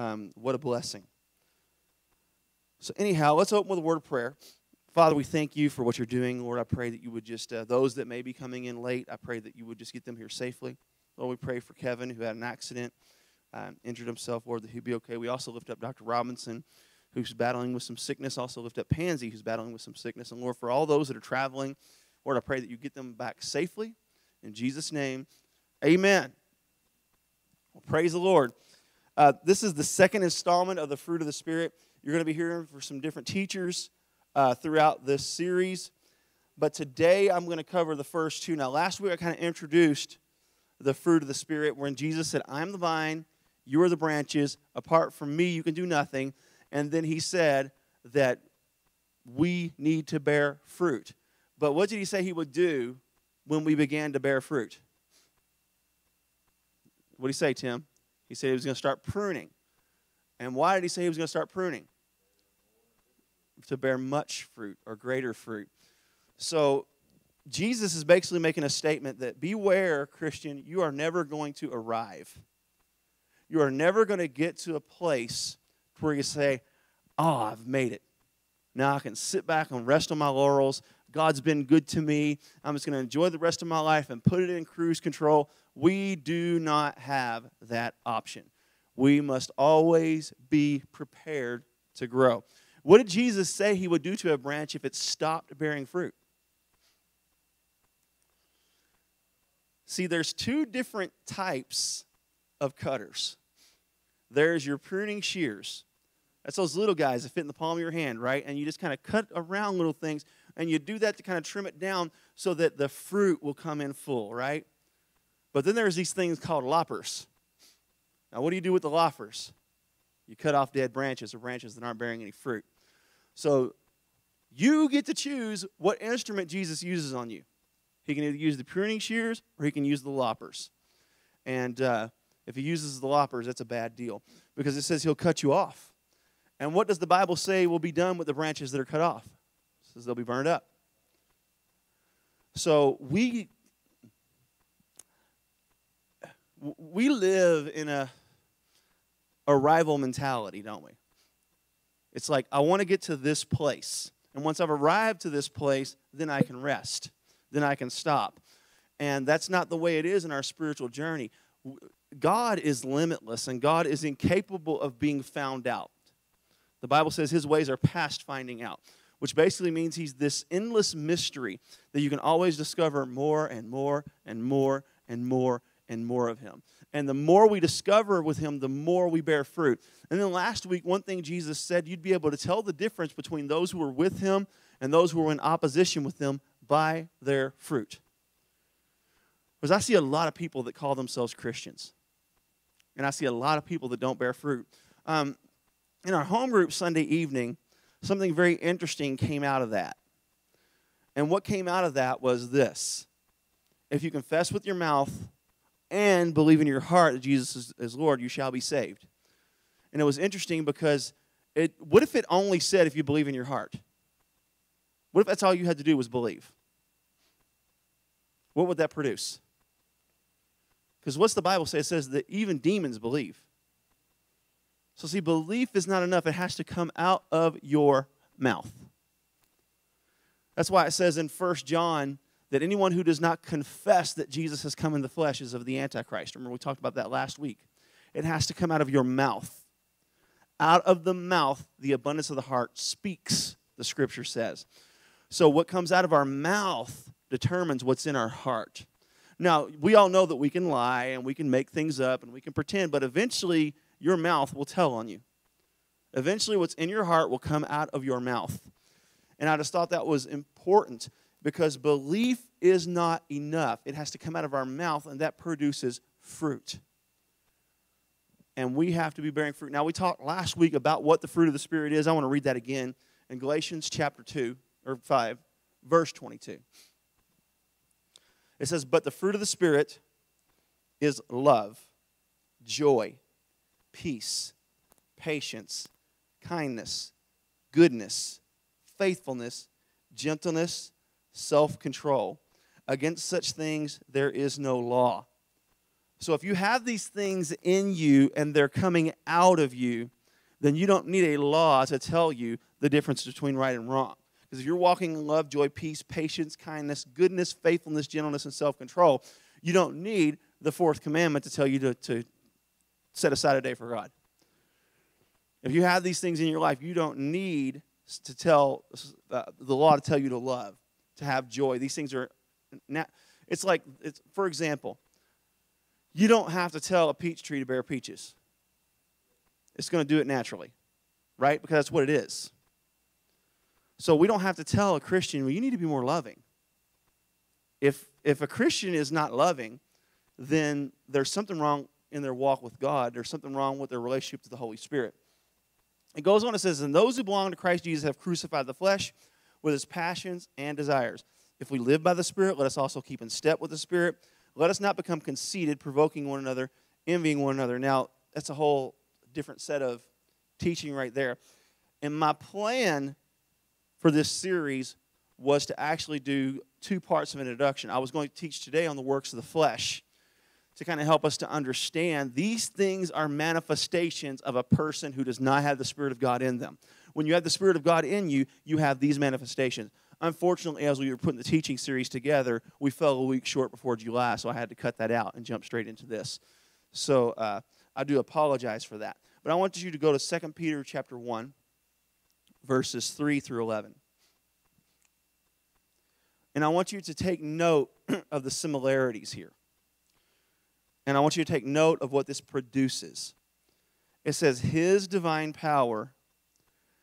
um, what a blessing. So, anyhow, let's open with a word of prayer. Father, we thank you for what you're doing. Lord, I pray that you would just, uh, those that may be coming in late, I pray that you would just get them here safely. Lord, we pray for Kevin who had an accident, um, injured himself, Lord, that he'd be okay. We also lift up Dr. Robinson who's battling with some sickness. Also lift up Pansy who's battling with some sickness. And Lord, for all those that are traveling, Lord, I pray that you get them back safely. In Jesus' name, amen. Well, praise the Lord. Uh, this is the second installment of the fruit of the Spirit. You're going to be hearing from some different teachers uh, throughout this series. But today I'm going to cover the first two. Now, last week I kind of introduced the fruit of the Spirit when Jesus said, I'm the vine, you are the branches. Apart from me, you can do nothing. And then he said that we need to bear fruit. But what did he say he would do when we began to bear fruit? What did he say, Tim? He said he was going to start pruning. And why did he say he was going to start pruning? To bear much fruit or greater fruit. So Jesus is basically making a statement that beware, Christian, you are never going to arrive. You are never going to get to a place where you say, Oh, I've made it. Now I can sit back and rest on my laurels. God's been good to me. I'm just going to enjoy the rest of my life and put it in cruise control. We do not have that option. We must always be prepared to grow. What did Jesus say he would do to a branch if it stopped bearing fruit? See, there's two different types of cutters. There's your pruning shears. That's those little guys that fit in the palm of your hand, right? And you just kind of cut around little things, and you do that to kind of trim it down so that the fruit will come in full, right? But then there's these things called loppers. Now, what do you do with the loppers? You cut off dead branches or branches that aren't bearing any fruit. So you get to choose what instrument Jesus uses on you. He can either use the pruning shears or he can use the loppers. And uh, if he uses the loppers, that's a bad deal because it says he'll cut you off. And what does the Bible say will be done with the branches that are cut off? It says they'll be burned up. So we we live in a arrival mentality, don't we? It's like I want to get to this place. And once I've arrived to this place, then I can rest. Then I can stop. And that's not the way it is in our spiritual journey. God is limitless and God is incapable of being found out. The Bible says his ways are past finding out, which basically means he's this endless mystery that you can always discover more and more and more and more and more of him. And the more we discover with him, the more we bear fruit. And then last week, one thing Jesus said, you'd be able to tell the difference between those who were with him and those who were in opposition with him by their fruit. Because I see a lot of people that call themselves Christians, and I see a lot of people that don't bear fruit. Um, in our home group Sunday evening, something very interesting came out of that. And what came out of that was this if you confess with your mouth and believe in your heart that Jesus is, is Lord, you shall be saved. And it was interesting because it, what if it only said if you believe in your heart? What if that's all you had to do was believe? What would that produce? Because what's the Bible say? It says that even demons believe. So, see, belief is not enough. It has to come out of your mouth. That's why it says in 1 John that anyone who does not confess that Jesus has come in the flesh is of the Antichrist. Remember, we talked about that last week. It has to come out of your mouth. Out of the mouth, the abundance of the heart speaks, the scripture says. So, what comes out of our mouth determines what's in our heart. Now, we all know that we can lie and we can make things up and we can pretend, but eventually, your mouth will tell on you. Eventually, what's in your heart will come out of your mouth. And I just thought that was important because belief is not enough. It has to come out of our mouth, and that produces fruit. And we have to be bearing fruit. Now, we talked last week about what the fruit of the Spirit is. I want to read that again in Galatians chapter 2, or 5, verse 22. It says, But the fruit of the Spirit is love, joy, peace, patience, kindness, goodness, faithfulness, gentleness, self control. Against such things there is no law. So if you have these things in you and they're coming out of you, then you don't need a law to tell you the difference between right and wrong. Because if you're walking in love, joy, peace, patience, kindness, goodness, faithfulness, gentleness, and self control, you don't need the fourth commandment to tell you to, to set aside a day for God. If you have these things in your life, you don't need to tell uh, the law to tell you to love, to have joy. These things are, it's like, it's, for example, you don't have to tell a peach tree to bear peaches. It's going to do it naturally, right? Because that's what it is. So we don't have to tell a Christian, well, you need to be more loving. If, if a Christian is not loving, then there's something wrong in their walk with God. There's something wrong with their relationship to the Holy Spirit. It goes on, it says, And those who belong to Christ Jesus have crucified the flesh with its passions and desires. If we live by the Spirit, let us also keep in step with the Spirit. Let us not become conceited, provoking one another, envying one another. Now, that's a whole different set of teaching right there. And my plan for this series was to actually do two parts of an introduction. I was going to teach today on the works of the flesh to kind of help us to understand these things are manifestations of a person who does not have the Spirit of God in them. When you have the Spirit of God in you, you have these manifestations. Unfortunately, as we were putting the teaching series together, we fell a week short before July, so I had to cut that out and jump straight into this. So uh, I do apologize for that. But I want you to go to 2 Peter chapter 1, verses 3 through 11. And I want you to take note of the similarities here. And I want you to take note of what this produces. It says, His divine power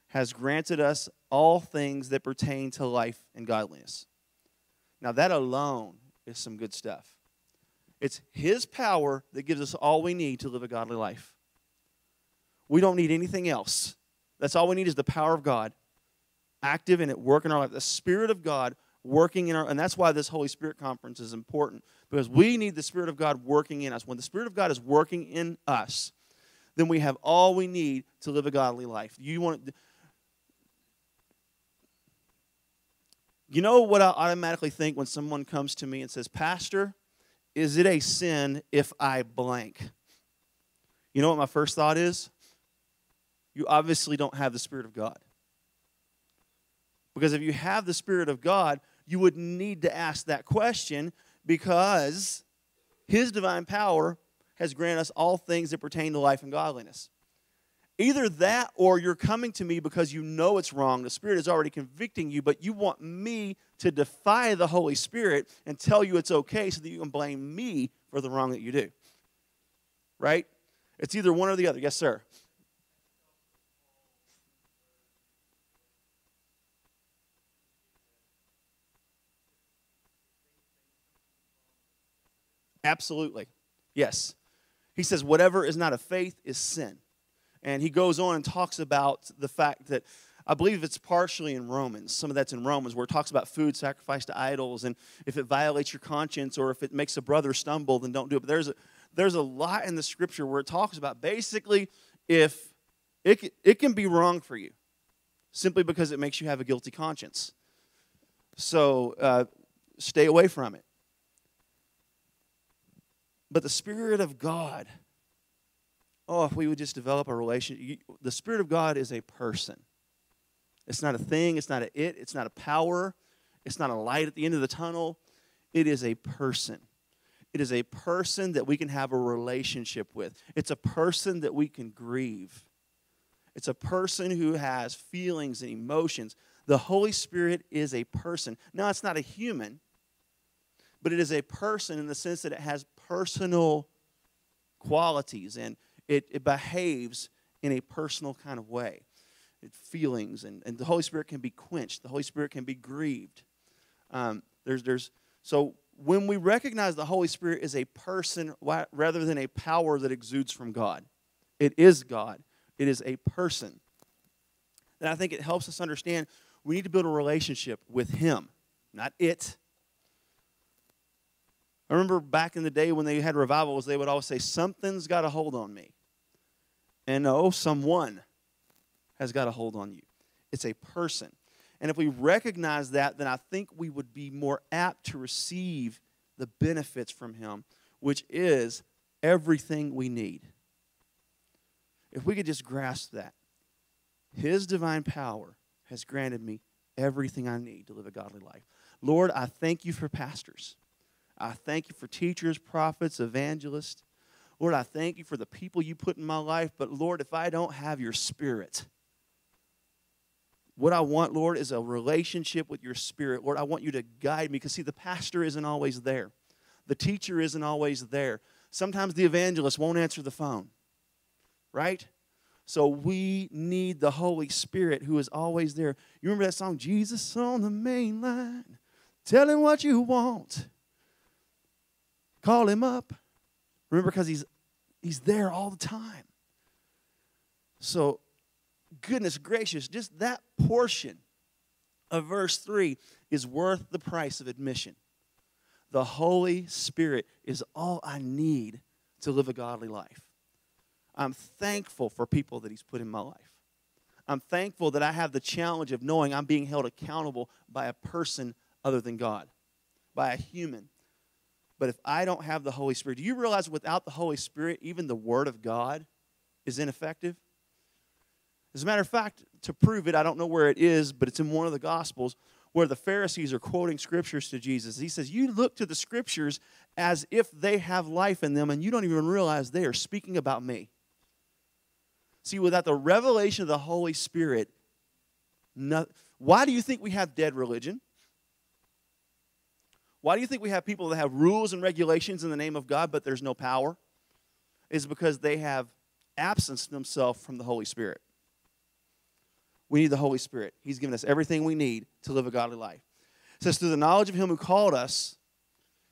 has granted us all things that pertain to life and godliness. Now, that alone is some good stuff. It's His power that gives us all we need to live a godly life. We don't need anything else. That's all we need is the power of God active and at work in our life. The Spirit of God working in our, and that's why this Holy Spirit conference is important because we need the Spirit of God working in us. When the Spirit of God is working in us, then we have all we need to live a godly life. You want You know what I automatically think when someone comes to me and says, Pastor, is it a sin if I blank? You know what my first thought is? You obviously don't have the Spirit of God. Because if you have the Spirit of God, you would need to ask that question because His divine power has granted us all things that pertain to life and godliness. Either that or you're coming to me because you know it's wrong. The Spirit is already convicting you, but you want me to defy the Holy Spirit and tell you it's okay so that you can blame me for the wrong that you do. Right? It's either one or the other. Yes, sir. Absolutely. Yes. He says, whatever is not of faith is sin. And he goes on and talks about the fact that I believe it's partially in Romans. Some of that's in Romans where it talks about food sacrificed to idols and if it violates your conscience or if it makes a brother stumble, then don't do it. But there's a, there's a lot in the scripture where it talks about basically if it, it can be wrong for you simply because it makes you have a guilty conscience. So uh, stay away from it. But the Spirit of God, oh, if we would just develop a relationship, the Spirit of God is a person. It's not a thing, it's not an it, it's not a power, it's not a light at the end of the tunnel. It is a person. It is a person that we can have a relationship with. It's a person that we can grieve. It's a person who has feelings and emotions. The Holy Spirit is a person. Now, it's not a human, but it is a person in the sense that it has personal qualities and it, it behaves in a personal kind of way. It feelings and, and the Holy Spirit can be quenched. The Holy Spirit can be grieved. Um, there's, there's, so when we recognize the Holy Spirit is a person rather than a power that exudes from God, it is God. It is a person. And I think it helps us understand we need to build a relationship with Him, not it, I remember back in the day when they had revivals, they would always say, Something's got a hold on me. And oh, someone has got a hold on you. It's a person. And if we recognize that, then I think we would be more apt to receive the benefits from Him, which is everything we need. If we could just grasp that, His divine power has granted me everything I need to live a godly life. Lord, I thank you for pastors. I thank you for teachers, prophets, evangelists. Lord, I thank you for the people you put in my life. But Lord, if I don't have your spirit, what I want, Lord, is a relationship with your spirit. Lord, I want you to guide me because, see, the pastor isn't always there, the teacher isn't always there. Sometimes the evangelist won't answer the phone, right? So we need the Holy Spirit who is always there. You remember that song, Jesus on the main line? Tell him what you want. Call him up. Remember, because he's he's there all the time. So, goodness gracious, just that portion of verse 3 is worth the price of admission. The Holy Spirit is all I need to live a godly life. I'm thankful for people that He's put in my life. I'm thankful that I have the challenge of knowing I'm being held accountable by a person other than God, by a human. But if I don't have the Holy Spirit, do you realize without the Holy Spirit, even the Word of God is ineffective? As a matter of fact, to prove it, I don't know where it is, but it's in one of the Gospels where the Pharisees are quoting scriptures to Jesus. He says, You look to the scriptures as if they have life in them, and you don't even realize they are speaking about me. See, without the revelation of the Holy Spirit, no, why do you think we have dead religion? Why do you think we have people that have rules and regulations in the name of God, but there's no power? Is because they have absenced themselves from the Holy Spirit. We need the Holy Spirit. He's given us everything we need to live a godly life. It says, through the knowledge of Him who called us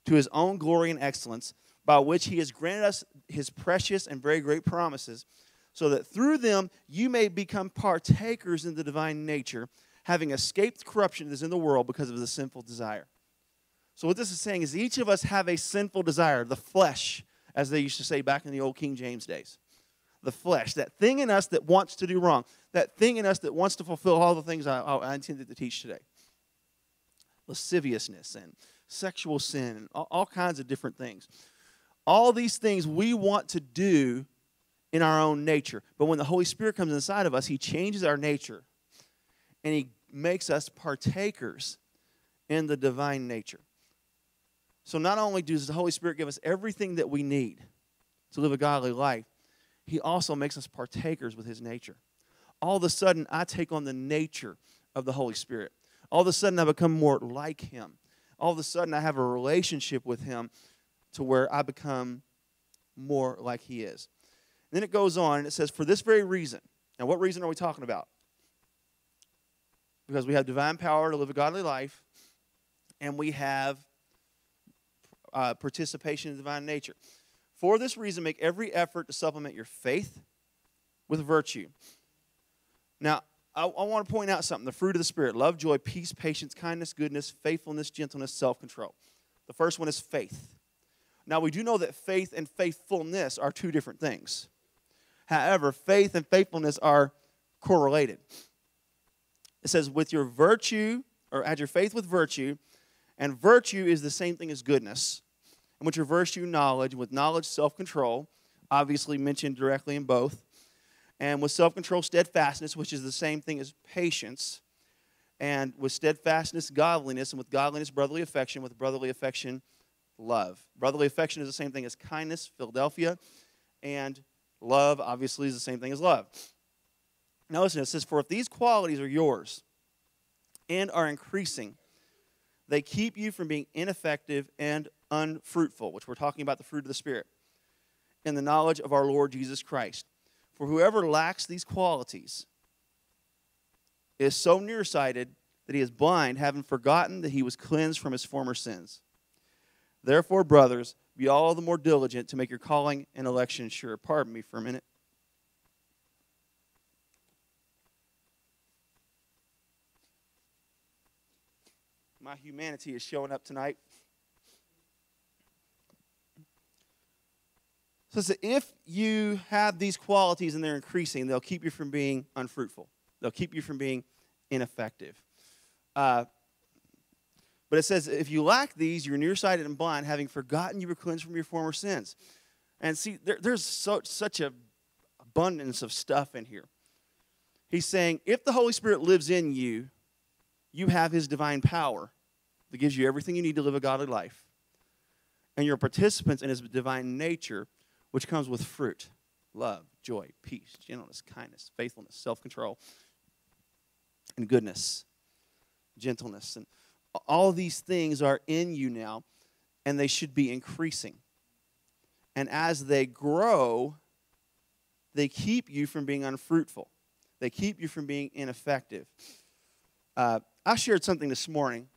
to His own glory and excellence, by which He has granted us His precious and very great promises, so that through them you may become partakers in the divine nature, having escaped corruption that is in the world because of the sinful desire. So, what this is saying is each of us have a sinful desire, the flesh, as they used to say back in the old King James days. The flesh, that thing in us that wants to do wrong, that thing in us that wants to fulfill all the things I, I intended to teach today lasciviousness and sexual sin and all, all kinds of different things. All these things we want to do in our own nature. But when the Holy Spirit comes inside of us, He changes our nature and He makes us partakers in the divine nature. So not only does the Holy Spirit give us everything that we need to live a godly life, He also makes us partakers with His nature. All of a sudden, I take on the nature of the Holy Spirit. All of a sudden, I become more like Him. All of a sudden, I have a relationship with Him to where I become more like He is. And then it goes on and it says, For this very reason. Now, what reason are we talking about? Because we have divine power to live a godly life, and we have uh, participation in divine nature. For this reason, make every effort to supplement your faith with virtue. Now, I, I want to point out something the fruit of the Spirit love, joy, peace, patience, kindness, goodness, faithfulness, gentleness, self control. The first one is faith. Now, we do know that faith and faithfulness are two different things. However, faith and faithfulness are correlated. It says, with your virtue, or add your faith with virtue, and virtue is the same thing as goodness and with reverse you knowledge, with knowledge, self control, obviously mentioned directly in both, and with self control, steadfastness, which is the same thing as patience, and with steadfastness, godliness, and with godliness, brotherly affection, with brotherly affection, love. Brotherly affection is the same thing as kindness, Philadelphia, and love, obviously, is the same thing as love. Now, listen, it says, For if these qualities are yours and are increasing, they keep you from being ineffective and unfruitful, which we're talking about the fruit of the Spirit, in the knowledge of our Lord Jesus Christ. For whoever lacks these qualities is so nearsighted that he is blind, having forgotten that he was cleansed from his former sins. Therefore, brothers, be all the more diligent to make your calling and election sure. Pardon me for a minute. My humanity is showing up tonight. Says that if you have these qualities and they're increasing, they'll keep you from being unfruitful. They'll keep you from being ineffective. Uh, but it says, if you lack these, you're nearsighted and blind, having forgotten you were cleansed from your former sins. And see, there, there's so, such a abundance of stuff in here. He's saying if the Holy Spirit lives in you, you have his divine power that gives you everything you need to live a godly life. And you're participants in his divine nature, which comes with fruit love, joy, peace, gentleness, kindness, faithfulness, self control, and goodness, gentleness. And all these things are in you now, and they should be increasing. And as they grow, they keep you from being unfruitful, they keep you from being ineffective. Uh, I shared something this morning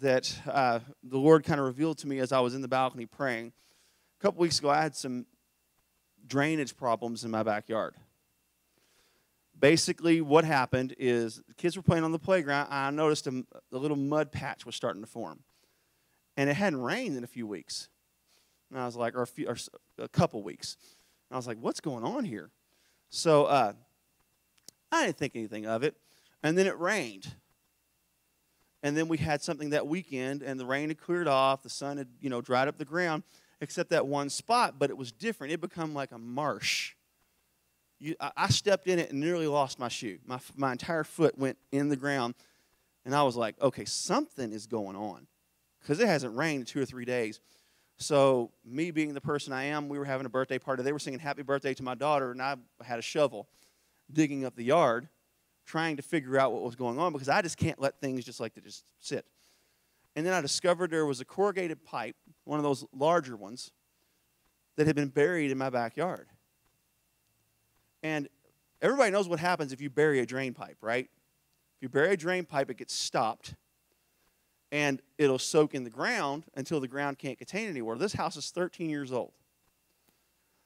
that uh, the Lord kind of revealed to me as I was in the balcony praying. A couple weeks ago, I had some drainage problems in my backyard. Basically, what happened is kids were playing on the playground. I noticed a, a little mud patch was starting to form, and it hadn't rained in a few weeks. And I was like, or a, few, or a couple weeks. And I was like, what's going on here? So uh, I didn't think anything of it. And then it rained. And then we had something that weekend, and the rain had cleared off. The sun had, you know, dried up the ground, except that one spot. But it was different. It became like a marsh. You, I, I stepped in it and nearly lost my shoe. My, my entire foot went in the ground, and I was like, okay, something is going on, because it hasn't rained in two or three days. So, me being the person I am, we were having a birthday party. They were singing happy birthday to my daughter, and I had a shovel digging up the yard trying to figure out what was going on because I just can't let things just like to just sit. And then I discovered there was a corrugated pipe, one of those larger ones, that had been buried in my backyard. And everybody knows what happens if you bury a drain pipe, right? If you bury a drain pipe, it gets stopped and it'll soak in the ground until the ground can't contain anymore. This house is 13 years old.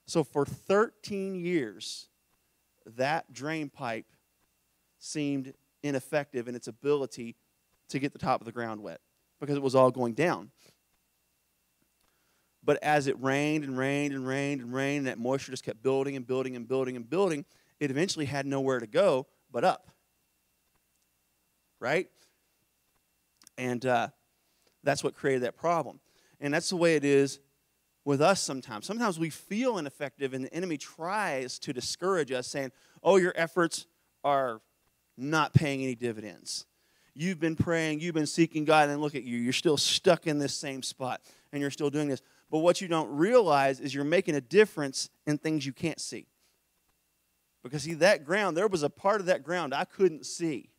So for 13 years, that drain pipe seemed ineffective in its ability to get the top of the ground wet because it was all going down. But as it rained and rained and rained and rained, and that moisture just kept building and building and building and building, it eventually had nowhere to go but up. Right? And uh, that's what created that problem. And that's the way it is with us sometimes. Sometimes we feel ineffective, and the enemy tries to discourage us, saying, Oh, your efforts are not paying any dividends. You've been praying, you've been seeking God, and look at you. You're still stuck in this same spot, and you're still doing this. But what you don't realize is you're making a difference in things you can't see. Because, see, that ground, there was a part of that ground I couldn't see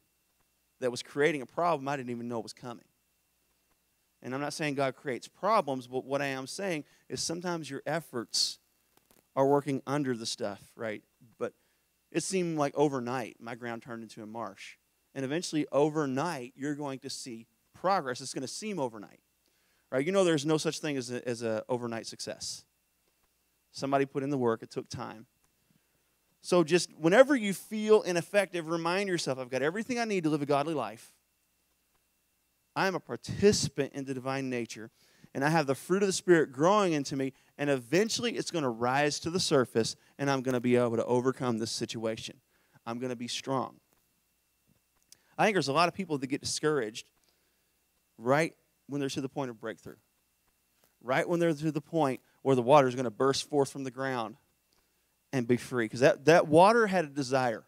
that was creating a problem I didn't even know was coming. And I'm not saying God creates problems, but what I am saying is sometimes your efforts are working under the stuff, right? But it seemed like overnight my ground turned into a marsh. And eventually, overnight, you're going to see progress. It's going to seem overnight. Right? You know there's no such thing as an as a overnight success. Somebody put in the work, it took time. So just whenever you feel ineffective, remind yourself I've got everything I need to live a godly life. I am a participant in the divine nature, and I have the fruit of the Spirit growing into me, and eventually it's going to rise to the surface, and I'm going to be able to overcome this situation. I'm going to be strong. I think there's a lot of people that get discouraged right when they're to the point of breakthrough, right when they're to the point where the water is going to burst forth from the ground and be free. Because that, that water had a desire.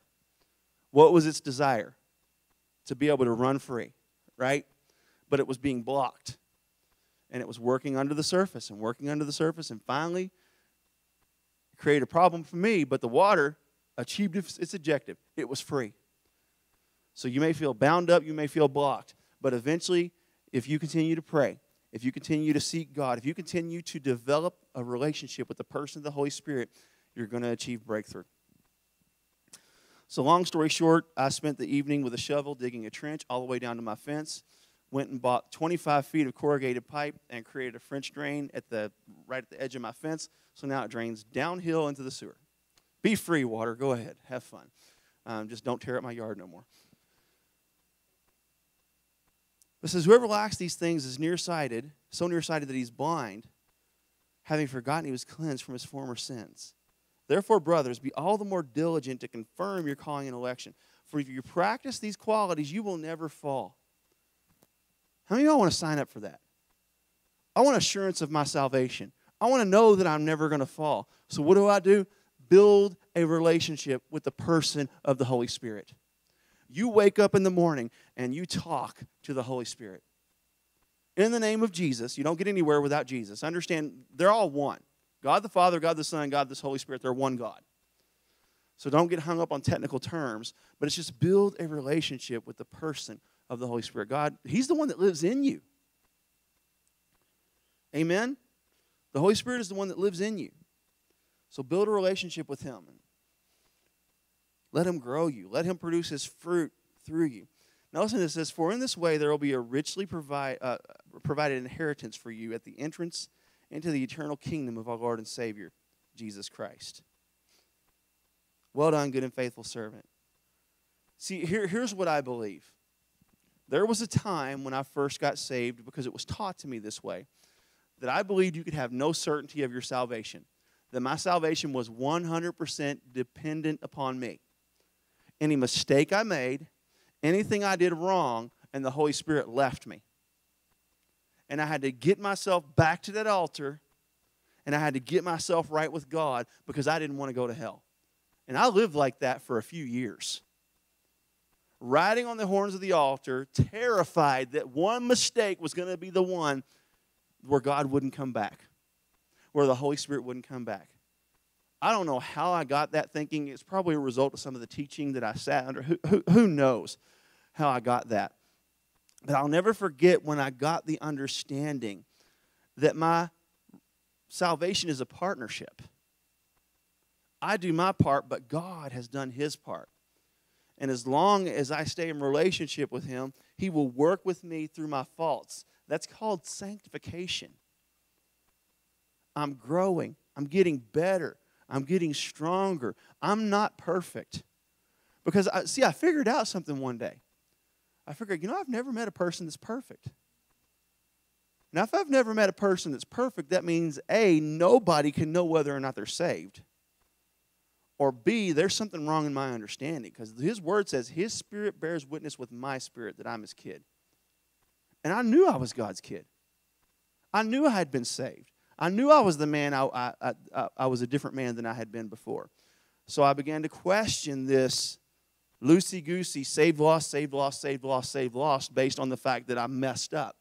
What was its desire? To be able to run free, right? But it was being blocked and it was working under the surface and working under the surface and finally created a problem for me but the water achieved its objective it was free so you may feel bound up you may feel blocked but eventually if you continue to pray if you continue to seek god if you continue to develop a relationship with the person of the holy spirit you're going to achieve breakthrough so long story short i spent the evening with a shovel digging a trench all the way down to my fence went and bought 25 feet of corrugated pipe and created a French drain at the right at the edge of my fence. So now it drains downhill into the sewer. Be free, water. Go ahead. Have fun. Um, just don't tear up my yard no more. It says, Whoever lacks these things is nearsighted, so nearsighted that he's blind, having forgotten he was cleansed from his former sins. Therefore, brothers, be all the more diligent to confirm your calling and election. For if you practice these qualities, you will never fall. How many of y'all want to sign up for that? I want assurance of my salvation. I want to know that I'm never going to fall. So, what do I do? Build a relationship with the person of the Holy Spirit. You wake up in the morning and you talk to the Holy Spirit. In the name of Jesus, you don't get anywhere without Jesus. Understand, they're all one God the Father, God the Son, God the Holy Spirit, they're one God. So don't get hung up on technical terms, but it's just build a relationship with the person of the Holy Spirit. God, He's the one that lives in you. Amen? The Holy Spirit is the one that lives in you. So build a relationship with Him. Let Him grow you. Let Him produce His fruit through you. Now listen to this. Says, For in this way there will be a richly provide, uh, provided inheritance for you at the entrance into the eternal kingdom of our Lord and Savior, Jesus Christ. Well done, good and faithful servant. See, here, here's what I believe. There was a time when I first got saved because it was taught to me this way that I believed you could have no certainty of your salvation, that my salvation was 100% dependent upon me. Any mistake I made, anything I did wrong, and the Holy Spirit left me. And I had to get myself back to that altar, and I had to get myself right with God because I didn't want to go to hell. And I lived like that for a few years. Riding on the horns of the altar, terrified that one mistake was going to be the one where God wouldn't come back, where the Holy Spirit wouldn't come back. I don't know how I got that thinking. It's probably a result of some of the teaching that I sat under. Who, who, who knows how I got that? But I'll never forget when I got the understanding that my salvation is a partnership. I do my part, but God has done his part. And as long as I stay in relationship with him, he will work with me through my faults. That's called sanctification. I'm growing, I'm getting better, I'm getting stronger. I'm not perfect. Because, I, see, I figured out something one day. I figured, you know, I've never met a person that's perfect. Now, if I've never met a person that's perfect, that means A, nobody can know whether or not they're saved or B, there's something wrong in my understanding because his word says his spirit bears witness with my spirit that I'm his kid. And I knew I was God's kid. I knew I had been saved. I knew I was the man, I, I, I, I was a different man than I had been before. So I began to question this loosey goosey, save lost, save lost, save lost, save lost, based on the fact that I messed up.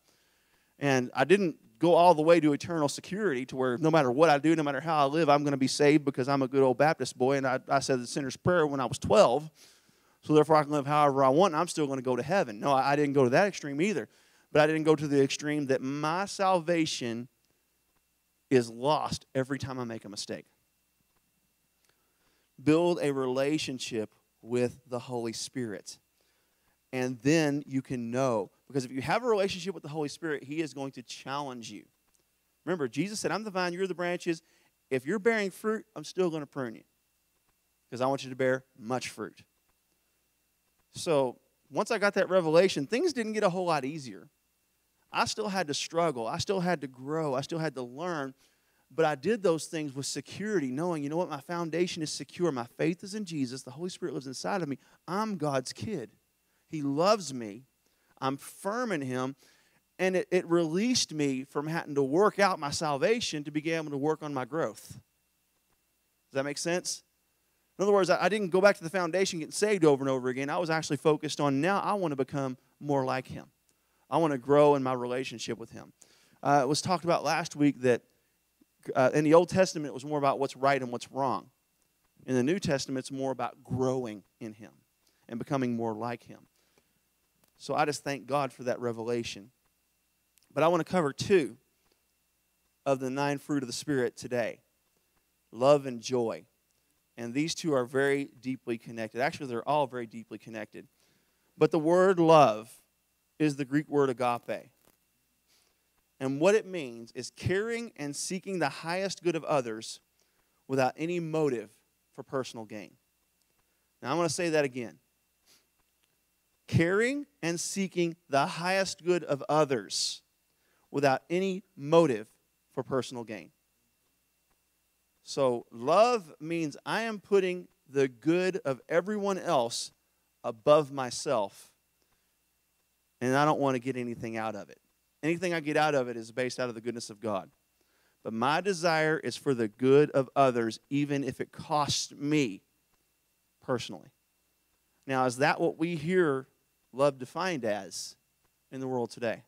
And I didn't go all the way to eternal security to where no matter what I do, no matter how I live, I'm going to be saved because I'm a good old Baptist boy. And I, I said the sinner's prayer when I was 12. So therefore, I can live however I want and I'm still going to go to heaven. No, I, I didn't go to that extreme either. But I didn't go to the extreme that my salvation is lost every time I make a mistake. Build a relationship with the Holy Spirit. And then you can know because if you have a relationship with the Holy Spirit, He is going to challenge you. Remember, Jesus said, I'm the vine, you're the branches. If you're bearing fruit, I'm still going to prune you because I want you to bear much fruit. So once I got that revelation, things didn't get a whole lot easier. I still had to struggle, I still had to grow, I still had to learn. But I did those things with security, knowing, you know what, my foundation is secure. My faith is in Jesus. The Holy Spirit lives inside of me. I'm God's kid. He loves me. I'm firm in Him. And it, it released me from having to work out my salvation to be able to work on my growth. Does that make sense? In other words, I, didn't go back to the foundation, getting saved over and over again. I was actually focused on now I want to become more like Him. I want to grow in my relationship with Him. Uh, it was talked about last week that uh, in the Old Testament, it was more about what's right and what's wrong. In the New Testament, it's more about growing in Him and becoming more like Him. So I just thank God for that revelation. But I want to cover two of the nine fruit of the Spirit today love and joy. And these two are very deeply connected. Actually, they're all very deeply connected. But the word love is the Greek word agape. And what it means is caring and seeking the highest good of others without any motive for personal gain. Now, I'm going to say that again caring and seeking the highest good of others without any motive for personal gain. So, love means I am putting the good of everyone else above myself, and I don't want to get anything out of it. Anything I get out of it is based out of the goodness of God. but my desire is for the good of others, even if it costs me personally. Now, is that what we hear love defined as in the world today?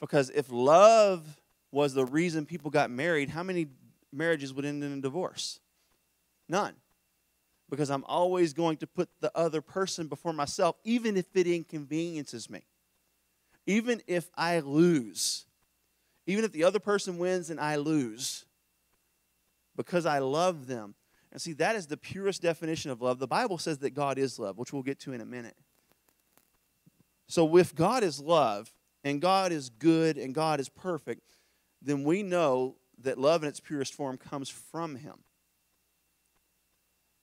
Because if love was the reason people got married, how many marriages would end in a divorce? None. Because I'm always going to put the other person before myself, even if it inconveniences me. Even if I lose. Even if the other person wins and I lose. Because I love them. And see, that is the purest definition of love. The Bible says that God is love, which we'll get to in a minute. So if God is love, and God is good, and God is perfect, then we know that love in its purest form comes from Him.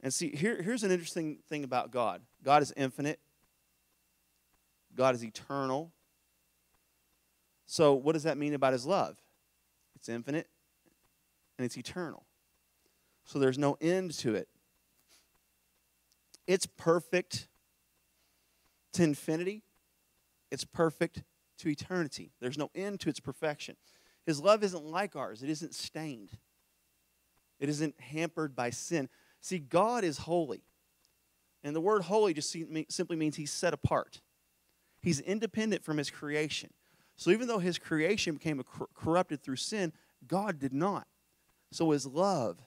And see, here, here's an interesting thing about God God is infinite, God is eternal. So, what does that mean about His love? It's infinite and it's eternal. So, there's no end to it. It's perfect to infinity, it's perfect to eternity. There's no end to its perfection. His love isn't like ours, it isn't stained, it isn't hampered by sin. See, God is holy. And the word holy just simply means he's set apart. He's independent from his creation. So even though his creation became corrupted through sin, God did not. So his love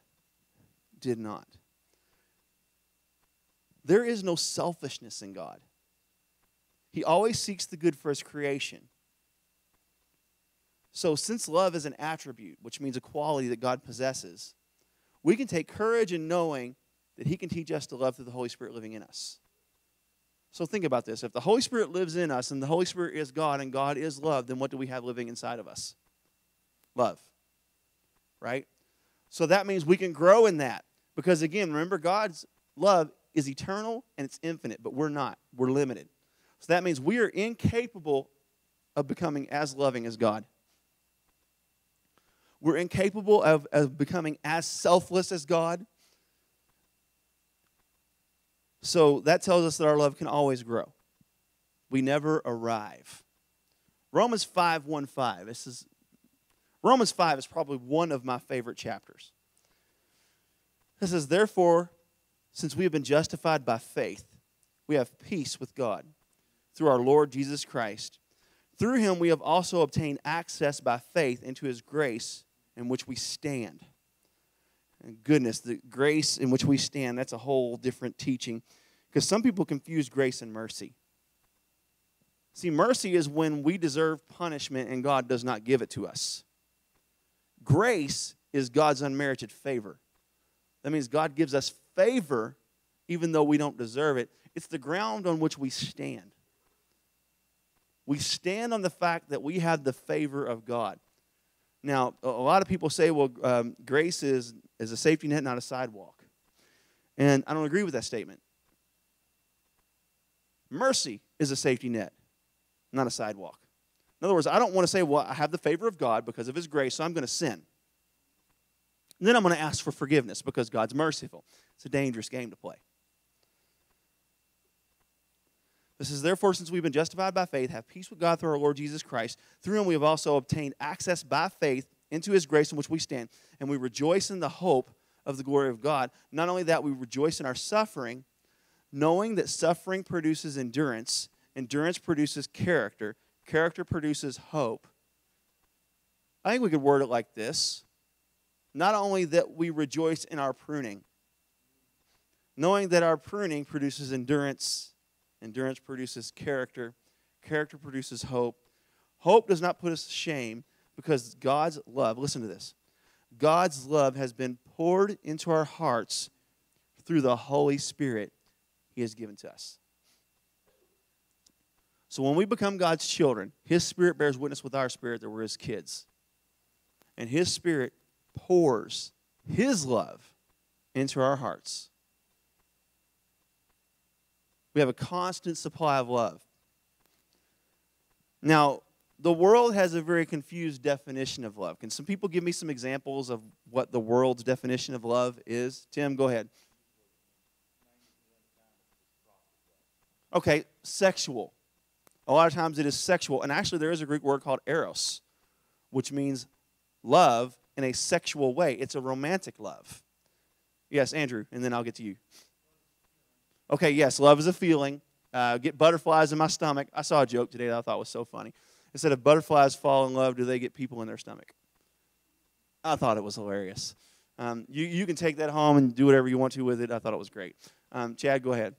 did not. There is no selfishness in God. He always seeks the good for his creation. So, since love is an attribute, which means a quality that God possesses, we can take courage in knowing that He can teach us to love through the Holy Spirit living in us. So, think about this. If the Holy Spirit lives in us and the Holy Spirit is God and God is love, then what do we have living inside of us? Love. Right? So, that means we can grow in that. Because, again, remember, God's love is eternal and it's infinite, but we're not. We're limited. So, that means we are incapable of becoming as loving as God. We're incapable of, of becoming as selfless as God. So that tells us that our love can always grow. We never arrive. Romans 5 1 5. This is Romans 5 is probably one of my favorite chapters. It says, Therefore, since we have been justified by faith, we have peace with God through our Lord Jesus Christ. Through him we have also obtained access by faith into his grace in which we stand. And goodness, the grace in which we stand, that's a whole different teaching. Because some people confuse grace and mercy. See, mercy is when we deserve punishment and God does not give it to us. Grace is God's unmerited favor. That means God gives us favor even though we don't deserve it. It's the ground on which we stand. We stand on the fact that we have the favor of God. Now, a lot of people say, well, um, grace is, is a safety net, not a sidewalk. And I don't agree with that statement. Mercy is a safety net, not a sidewalk. In other words, I don't want to say, well, I have the favor of God because of His grace, so I'm going to sin. And then I'm going to ask for forgiveness because God's merciful. It's a dangerous game to play. This is therefore, since we've been justified by faith, have peace with God through our Lord Jesus Christ. Through him we have also obtained access by faith into his grace in which we stand, and we rejoice in the hope of the glory of God. Not only that, we rejoice in our suffering, knowing that suffering produces endurance, endurance produces character, character produces hope. I think we could word it like this not only that we rejoice in our pruning, knowing that our pruning produces endurance Endurance produces character. Character produces hope. Hope does not put us to shame because God's love, listen to this God's love has been poured into our hearts through the Holy Spirit He has given to us. So when we become God's children, His Spirit bears witness with our spirit that we're His kids. And His Spirit pours His love into our hearts. We have a constant supply of love. Now, the world has a very confused definition of love. Can some people give me some examples of what the world's definition of love is? Tim, go ahead. Okay, sexual. A lot of times it is sexual. And actually, there is a Greek word called eros, which means love in a sexual way. It's a romantic love. Yes, Andrew, and then I'll get to you. Okay, yes, love is a feeling. Uh, get butterflies in my stomach. I saw a joke today that I thought was so funny. Instead of butterflies fall in love, do they get people in their stomach? I thought it was hilarious. Um, you, you can take that home and do whatever you want to with it. I thought it was great. Um, Chad, go ahead.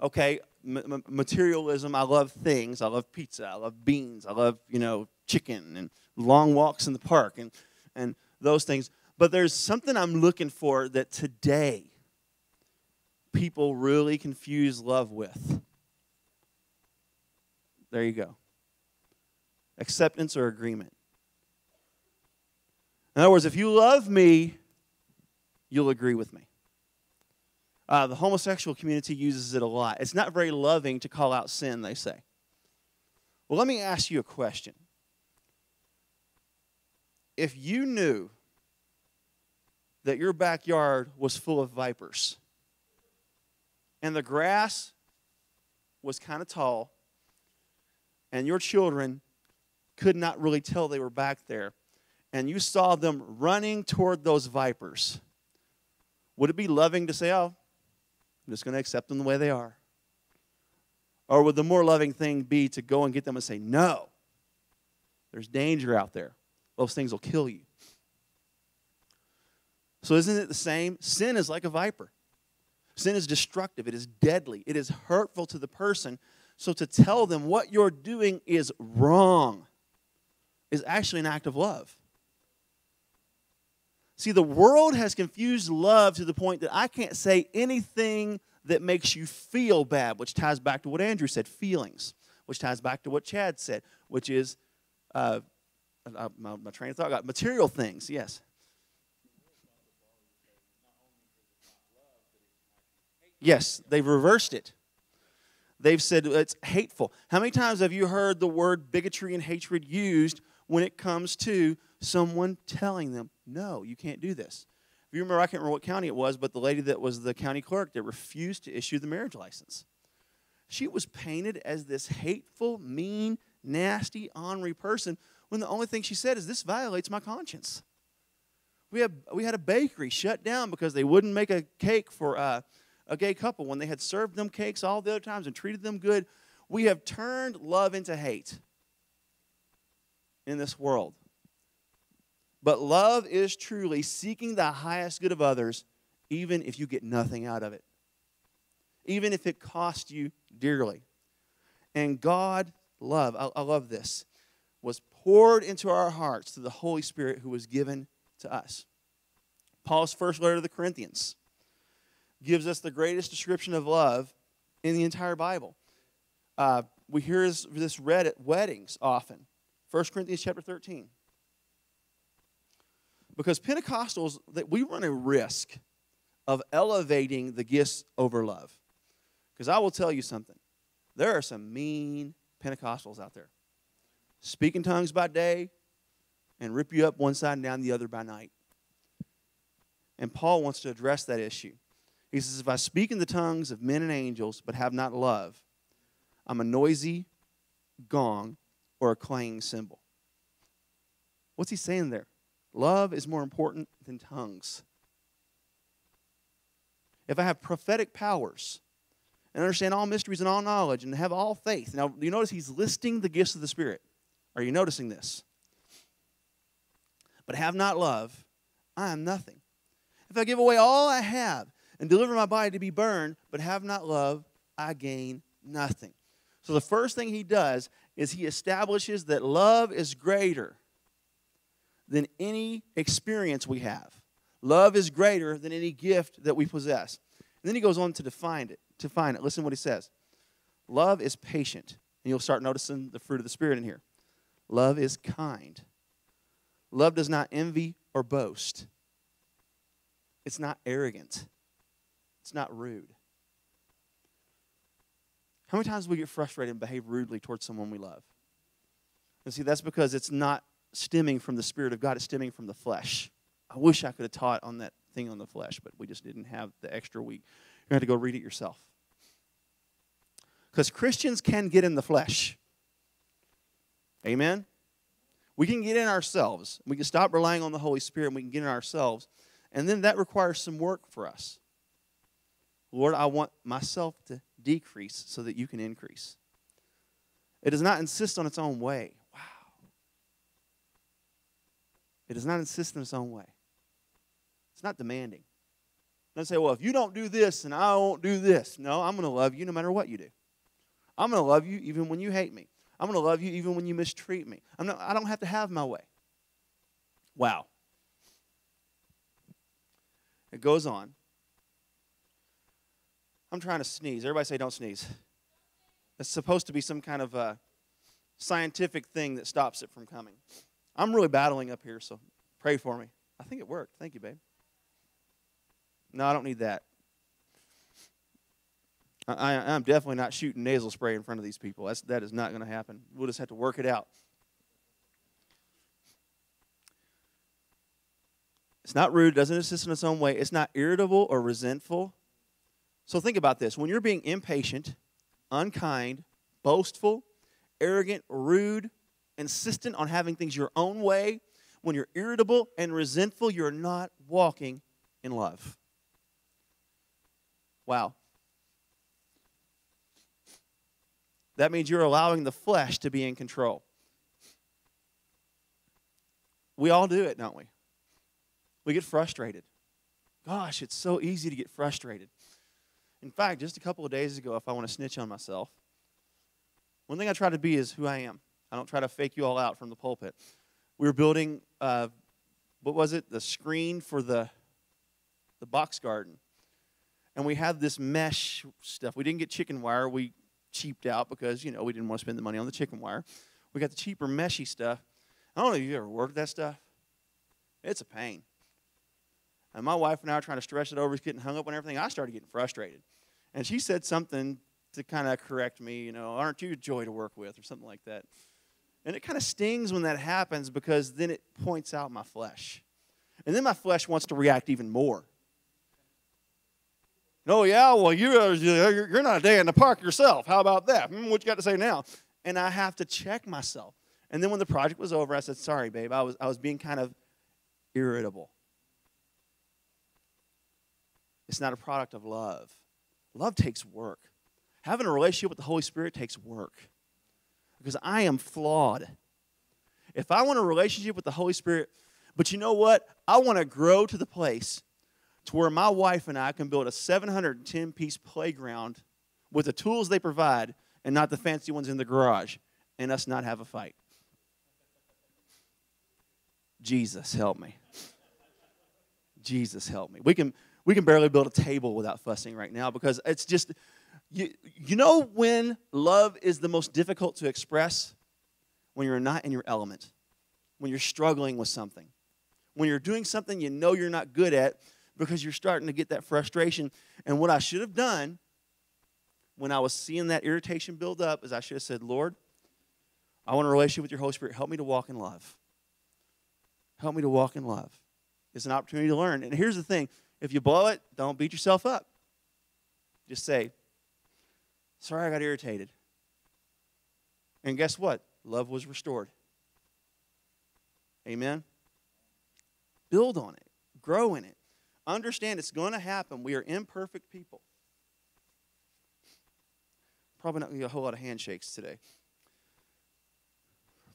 Okay, m- materialism. I love things. I love pizza. I love beans. I love, you know, chicken and long walks in the park and, and those things. But there's something I'm looking for that today people really confuse love with. There you go. Acceptance or agreement. In other words, if you love me, you'll agree with me. Uh, the homosexual community uses it a lot. It's not very loving to call out sin, they say. Well, let me ask you a question. If you knew that your backyard was full of vipers and the grass was kind of tall and your children could not really tell they were back there and you saw them running toward those vipers, would it be loving to say, Oh, I'm just going to accept them the way they are? Or would the more loving thing be to go and get them and say, No, there's danger out there. Those things will kill you. So, isn't it the same? Sin is like a viper. Sin is destructive, it is deadly, it is hurtful to the person. So, to tell them what you're doing is wrong is actually an act of love. See, the world has confused love to the point that I can't say anything that makes you feel bad, which ties back to what Andrew said feelings, which ties back to what Chad said, which is uh, uh, my, my train of thought got material things, yes. Yes, they've reversed it. They've said it's hateful. How many times have you heard the word bigotry and hatred used when it comes to someone telling them, no, you can't do this. If you remember, I can't remember what county it was, but the lady that was the county clerk that refused to issue the marriage license. She was painted as this hateful, mean, nasty, ornery person when the only thing she said is, This violates my conscience. We, have, we had a bakery shut down because they wouldn't make a cake for uh, a gay couple when they had served them cakes all the other times and treated them good. We have turned love into hate in this world. But love is truly seeking the highest good of others, even if you get nothing out of it, even if it costs you dearly. And God, love, I, I love this, was poured into our hearts through the Holy Spirit who was given to us. Paul's first letter to the Corinthians gives us the greatest description of love in the entire Bible. Uh, we hear this read at weddings often. 1 Corinthians chapter 13. Because Pentecostals, that we run a risk of elevating the gifts over love. Because I will tell you something. There are some mean Pentecostals out there. Speak in tongues by day and rip you up one side and down the other by night. And Paul wants to address that issue. He says, If I speak in the tongues of men and angels but have not love, I'm a noisy gong or a clanging cymbal. What's he saying there? Love is more important than tongues. If I have prophetic powers and understand all mysteries and all knowledge and have all faith. Now, you notice he's listing the gifts of the Spirit. Are you noticing this? But have not love, I am nothing. If I give away all I have and deliver my body to be burned, but have not love, I gain nothing. So the first thing he does is he establishes that love is greater than any experience we have. Love is greater than any gift that we possess. And then he goes on to define it. To find it. Listen to what he says. Love is patient. And you'll start noticing the fruit of the Spirit in here. Love is kind. Love does not envy or boast. It's not arrogant. It's not rude. How many times do we get frustrated and behave rudely towards someone we love? And see, that's because it's not stemming from the Spirit of God, it's stemming from the flesh. I wish I could have taught on that thing on the flesh, but we just didn't have the extra week. You're going to have to go read it yourself. Because Christians can get in the flesh. Amen? We can get in ourselves. We can stop relying on the Holy Spirit and we can get in ourselves. And then that requires some work for us. Lord, I want myself to decrease so that you can increase. It does not insist on its own way. Wow. It does not insist on its own way. It's not demanding. It doesn't say, well, if you don't do this, and I won't do this. No, I'm going to love you no matter what you do. I'm going to love you even when you hate me. I'm going to love you even when you mistreat me. I'm not, I don't have to have my way. Wow. It goes on. I'm trying to sneeze. Everybody say, don't sneeze. It's supposed to be some kind of a scientific thing that stops it from coming. I'm really battling up here, so pray for me. I think it worked. Thank you, babe. No, I don't need that. I, am definitely not shooting nasal spray in front of these people. That's, that is not going to happen. We'll just have to work it out. It's not rude, doesn't insist in its own way. It's not irritable or resentful. So think about this. When you're being impatient, unkind, boastful, arrogant, rude, insistent on having things your own way, when you're irritable and resentful, you're not walking in love. Wow. That means you're allowing the flesh to be in control. We all do it, don't we? We get frustrated. Gosh, it's so easy to get frustrated. In fact, just a couple of days ago, if I want to snitch on myself, one thing I try to be is who I am. I don't try to fake you all out from the pulpit. We were building, uh, what was it? The screen for the the box garden, and we had this mesh stuff. We didn't get chicken wire. We cheaped out because, you know, we didn't want to spend the money on the chicken wire. We got the cheaper, meshy stuff. I don't know if you ever worked that stuff. It's a pain. And my wife and I are trying to stretch it over, getting hung up on everything. I started getting frustrated. And she said something to kind of correct me, you know, aren't you a joy to work with, or something like that. And it kind of stings when that happens because then it points out my flesh. And then my flesh wants to react even more. Oh, yeah, well, you're, you're not a day in the park yourself. How about that? Hmm, what you got to say now? And I have to check myself. And then when the project was over, I said, sorry, babe, I was, I was being kind of irritable. It's not a product of love. Love takes work. Having a relationship with the Holy Spirit takes work because I am flawed. If I want a relationship with the Holy Spirit, but you know what? I want to grow to the place to where my wife and I can build a 710 piece playground with the tools they provide and not the fancy ones in the garage and us not have a fight. Jesus help me. Jesus help me. We can we can barely build a table without fussing right now because it's just you, you know when love is the most difficult to express when you're not in your element when you're struggling with something when you're doing something you know you're not good at because you're starting to get that frustration. And what I should have done when I was seeing that irritation build up is I should have said, Lord, I want a relationship with your Holy Spirit. Help me to walk in love. Help me to walk in love. It's an opportunity to learn. And here's the thing if you blow it, don't beat yourself up. Just say, Sorry, I got irritated. And guess what? Love was restored. Amen? Build on it, grow in it. Understand it's going to happen. We are imperfect people. Probably not going to get a whole lot of handshakes today.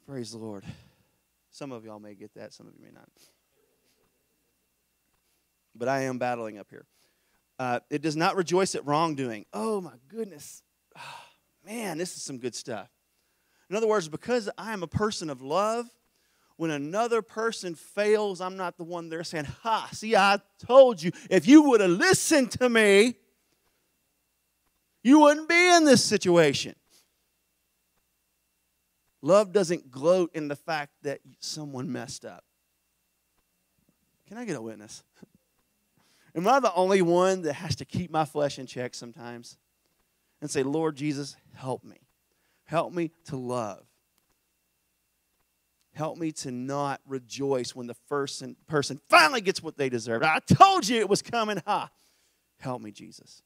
Praise the Lord. Some of y'all may get that, some of you may not. But I am battling up here. Uh, it does not rejoice at wrongdoing. Oh, my goodness. Oh, man, this is some good stuff. In other words, because I am a person of love, when another person fails, I'm not the one there saying, Ha, see, I told you. If you would have listened to me, you wouldn't be in this situation. Love doesn't gloat in the fact that someone messed up. Can I get a witness? Am I the only one that has to keep my flesh in check sometimes and say, Lord Jesus, help me? Help me to love. Help me to not rejoice when the first person finally gets what they deserve. I told you it was coming. Ha! Help me, Jesus.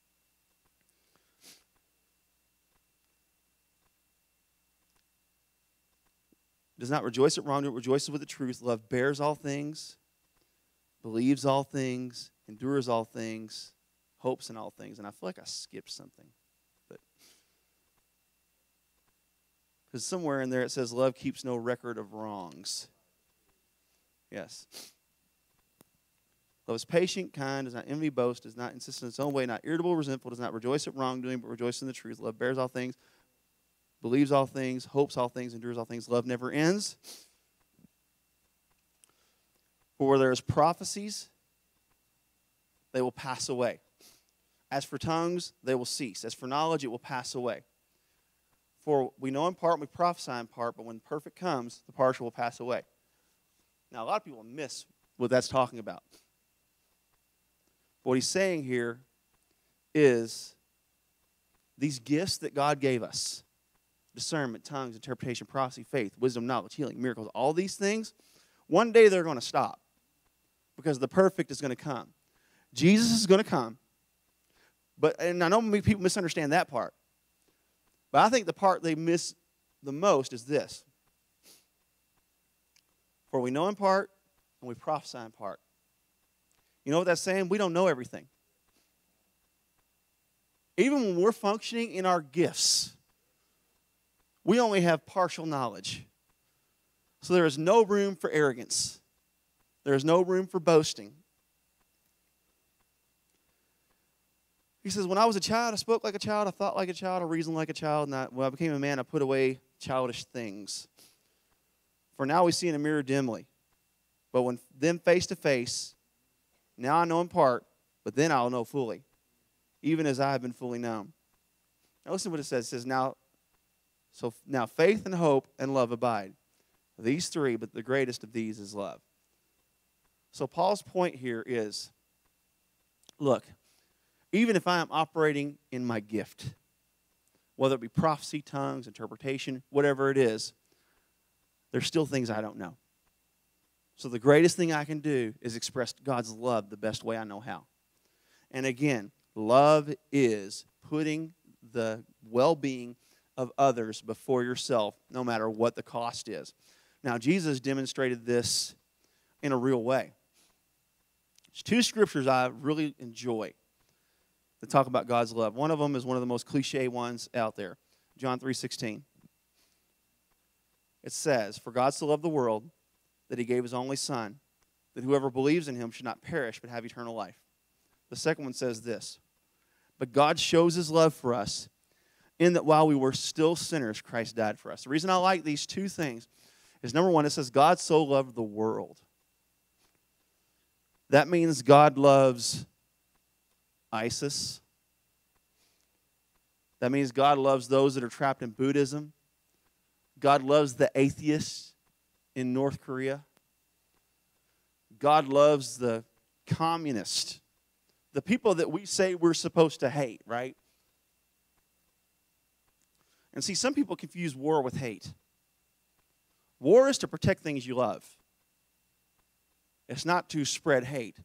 does not rejoice at wrongdoing, rejoices with the truth. Love bears all things, believes all things, endures all things, hopes in all things. And I feel like I skipped something. But because somewhere in there it says love keeps no record of wrongs. Yes. Love is patient, kind, does not envy, boast, does not insist on its own way, not irritable, resentful, does not rejoice at wrongdoing, but rejoices in the truth. Love bears all things, believes all things, hopes all things, endures all things. Love never ends. For where there is prophecies, they will pass away. As for tongues, they will cease. As for knowledge, it will pass away. For we know in part, we prophesy in part, but when perfect comes, the partial will pass away. Now, a lot of people miss what that's talking about. What he's saying here is these gifts that God gave us discernment, tongues, interpretation, prophecy, faith, wisdom, knowledge, healing, miracles all these things one day they're going to stop because the perfect is going to come. Jesus is going to come. But and I know people misunderstand that part. But I think the part they miss the most is this. For we know in part and we prophesy in part. You know what that's saying? We don't know everything. Even when we're functioning in our gifts, we only have partial knowledge. So there is no room for arrogance, there is no room for boasting. He says, When I was a child, I spoke like a child, I thought like a child, I reasoned like a child, and I, when I became a man, I put away childish things. For now we see in a mirror dimly, but when then face to face, now I know in part, but then I'll know fully, even as I have been fully known. Now listen to what it says. It says, Now, so now faith and hope and love abide. These three, but the greatest of these is love. So Paul's point here is look, even if I am operating in my gift, whether it be prophecy, tongues, interpretation, whatever it is, there's still things I don't know. So the greatest thing I can do is express God's love the best way I know how. And again, love is putting the well being of others before yourself, no matter what the cost is. Now, Jesus demonstrated this in a real way. There's two scriptures I really enjoy that talk about God's love. One of them is one of the most cliche ones out there John 3:16. It says, For God so loved the world that he gave his only Son, that whoever believes in him should not perish but have eternal life. The second one says this But God shows his love for us in that while we were still sinners, Christ died for us. The reason I like these two things is number one, it says, God so loved the world. That means God loves ISIS. That means God loves those that are trapped in Buddhism. God loves the atheists in North Korea. God loves the communist, the people that we say we're supposed to hate, right? And see, some people confuse war with hate. War is to protect things you love, it's not to spread hate.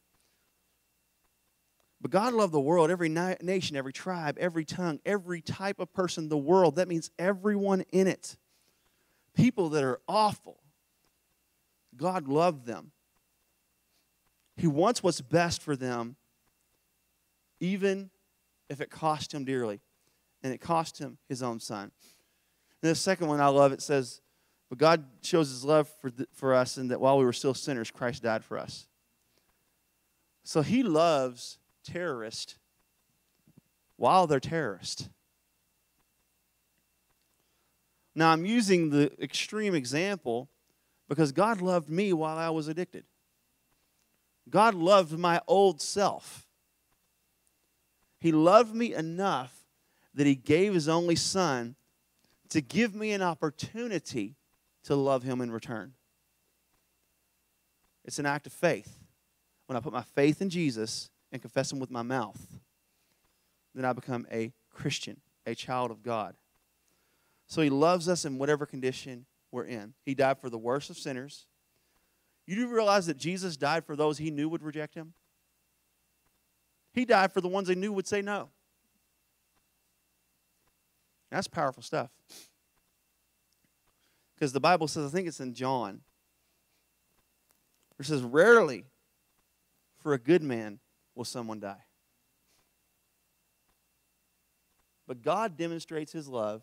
But God loved the world, every nation, every tribe, every tongue, every type of person, the world. That means everyone in it. People that are awful, God loved them. He wants what's best for them, even if it cost him dearly. And it cost him his own son. And the second one I love, it says, But God shows his love for, the, for us, and that while we were still sinners, Christ died for us. So he loves terrorists while they're terrorist. Now, I'm using the extreme example because God loved me while I was addicted. God loved my old self. He loved me enough that He gave His only Son to give me an opportunity to love Him in return. It's an act of faith. When I put my faith in Jesus and confess Him with my mouth, then I become a Christian, a child of God. So He loves us in whatever condition we're in. He died for the worst of sinners. You do realize that Jesus died for those he knew would reject him? He died for the ones He knew would say no. That's powerful stuff. Because the Bible says, I think it's in John, it says, Rarely for a good man will someone die. But God demonstrates his love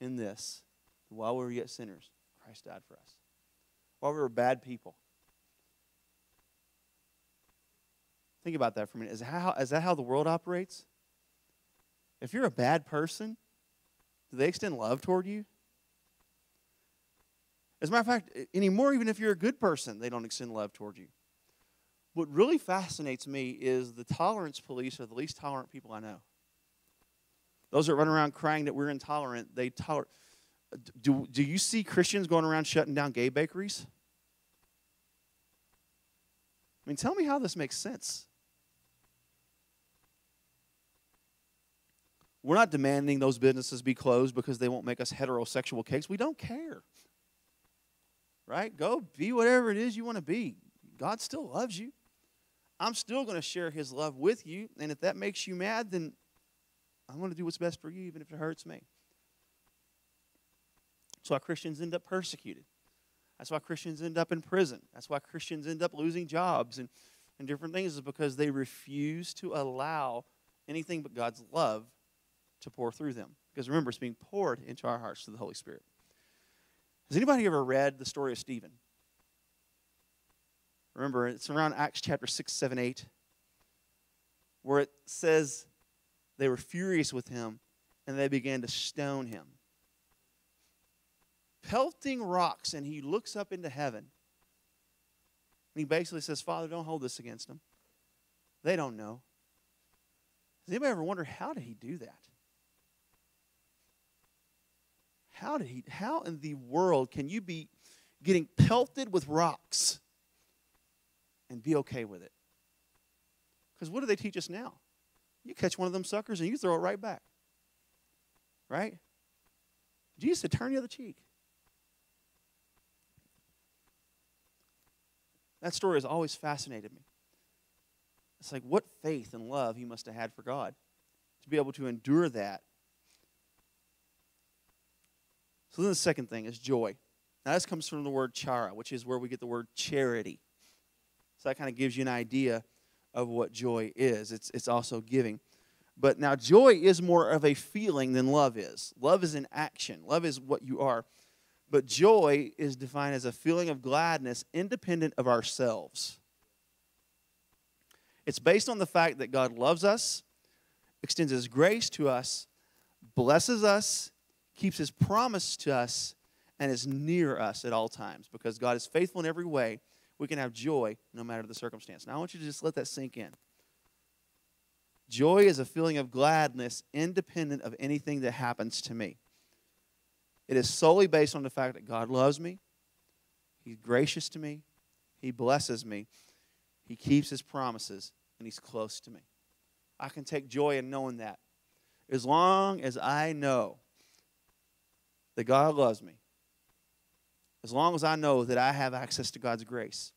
in this. While we were yet sinners, Christ died for us. While we were bad people. Think about that for a minute. Is, how, is that how the world operates? If you're a bad person, do they extend love toward you? As a matter of fact, anymore, even if you're a good person, they don't extend love toward you. What really fascinates me is the tolerance police are the least tolerant people I know. Those that run around crying that we're intolerant, they tolerate. Do, do you see Christians going around shutting down gay bakeries? I mean, tell me how this makes sense. We're not demanding those businesses be closed because they won't make us heterosexual cakes. We don't care. Right? Go be whatever it is you want to be. God still loves you. I'm still going to share his love with you. And if that makes you mad, then I'm going to do what's best for you, even if it hurts me. That's why Christians end up persecuted. That's why Christians end up in prison. That's why Christians end up losing jobs and, and different things, is because they refuse to allow anything but God's love to pour through them. Because remember, it's being poured into our hearts through the Holy Spirit. Has anybody ever read the story of Stephen? Remember, it's around Acts chapter 6, 7, 8, where it says they were furious with him and they began to stone him pelting rocks, and he looks up into heaven. And he basically says, Father, don't hold this against them. They don't know. Does anybody ever wonder how did he do that? How did he how in the world can you be getting pelted with rocks and be okay with it? Because what do they teach us now? You catch one of them suckers and you throw it right back. Right? Jesus said, turn the other cheek. That story has always fascinated me. It's like what faith and love he must have had for God to be able to endure that. So then the second thing is joy. Now this comes from the word chara, which is where we get the word charity. So that kind of gives you an idea of what joy is. It's, it's also giving. But now joy is more of a feeling than love is. Love is an action. Love is what you are. But joy is defined as a feeling of gladness independent of ourselves. It's based on the fact that God loves us, extends His grace to us, blesses us, keeps His promise to us, and is near us at all times. Because God is faithful in every way, we can have joy no matter the circumstance. Now, I want you to just let that sink in. Joy is a feeling of gladness independent of anything that happens to me. It is solely based on the fact that God loves me, He's gracious to me, He blesses me, He keeps His promises, and He's close to me. I can take joy in knowing that. As long as I know that God loves me, as long as I know that I have access to God's grace,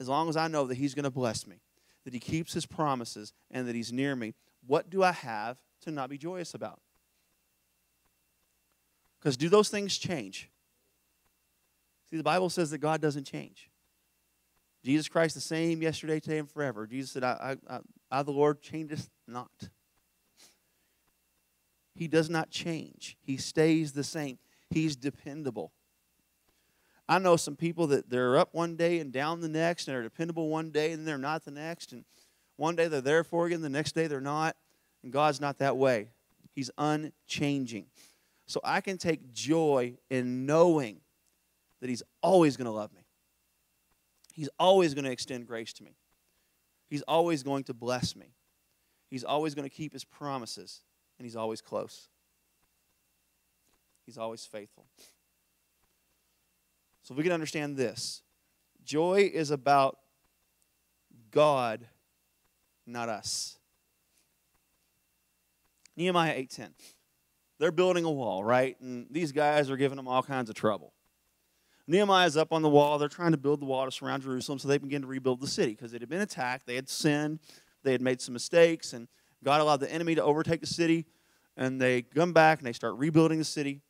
as long as I know that He's going to bless me, that He keeps His promises, and that He's near me, what do I have to not be joyous about? Because do those things change? See, the Bible says that God doesn't change. Jesus Christ the same yesterday, today, and forever. Jesus said, I, I, I, the Lord, changeth not. He does not change. He stays the same. He's dependable. I know some people that they're up one day and down the next, and they're dependable one day and they're not the next. And one day they're there for you, and the next day they're not. And God's not that way. He's unchanging. So I can take joy in knowing that He's always going to love me. He's always going to extend grace to me. He's always going to bless me. He's always going to keep His promises, and He's always close. He's always faithful. So if we can understand this joy is about God, not us. Nehemiah 8:10 they're building a wall, right? And these guys are giving them all kinds of trouble. Nehemiah's up on the wall. They're trying to build the wall to surround Jerusalem so they begin to rebuild the city because it had been attacked. They had sinned. They had made some mistakes, and God allowed the enemy to overtake the city. And they come back and they start rebuilding the city.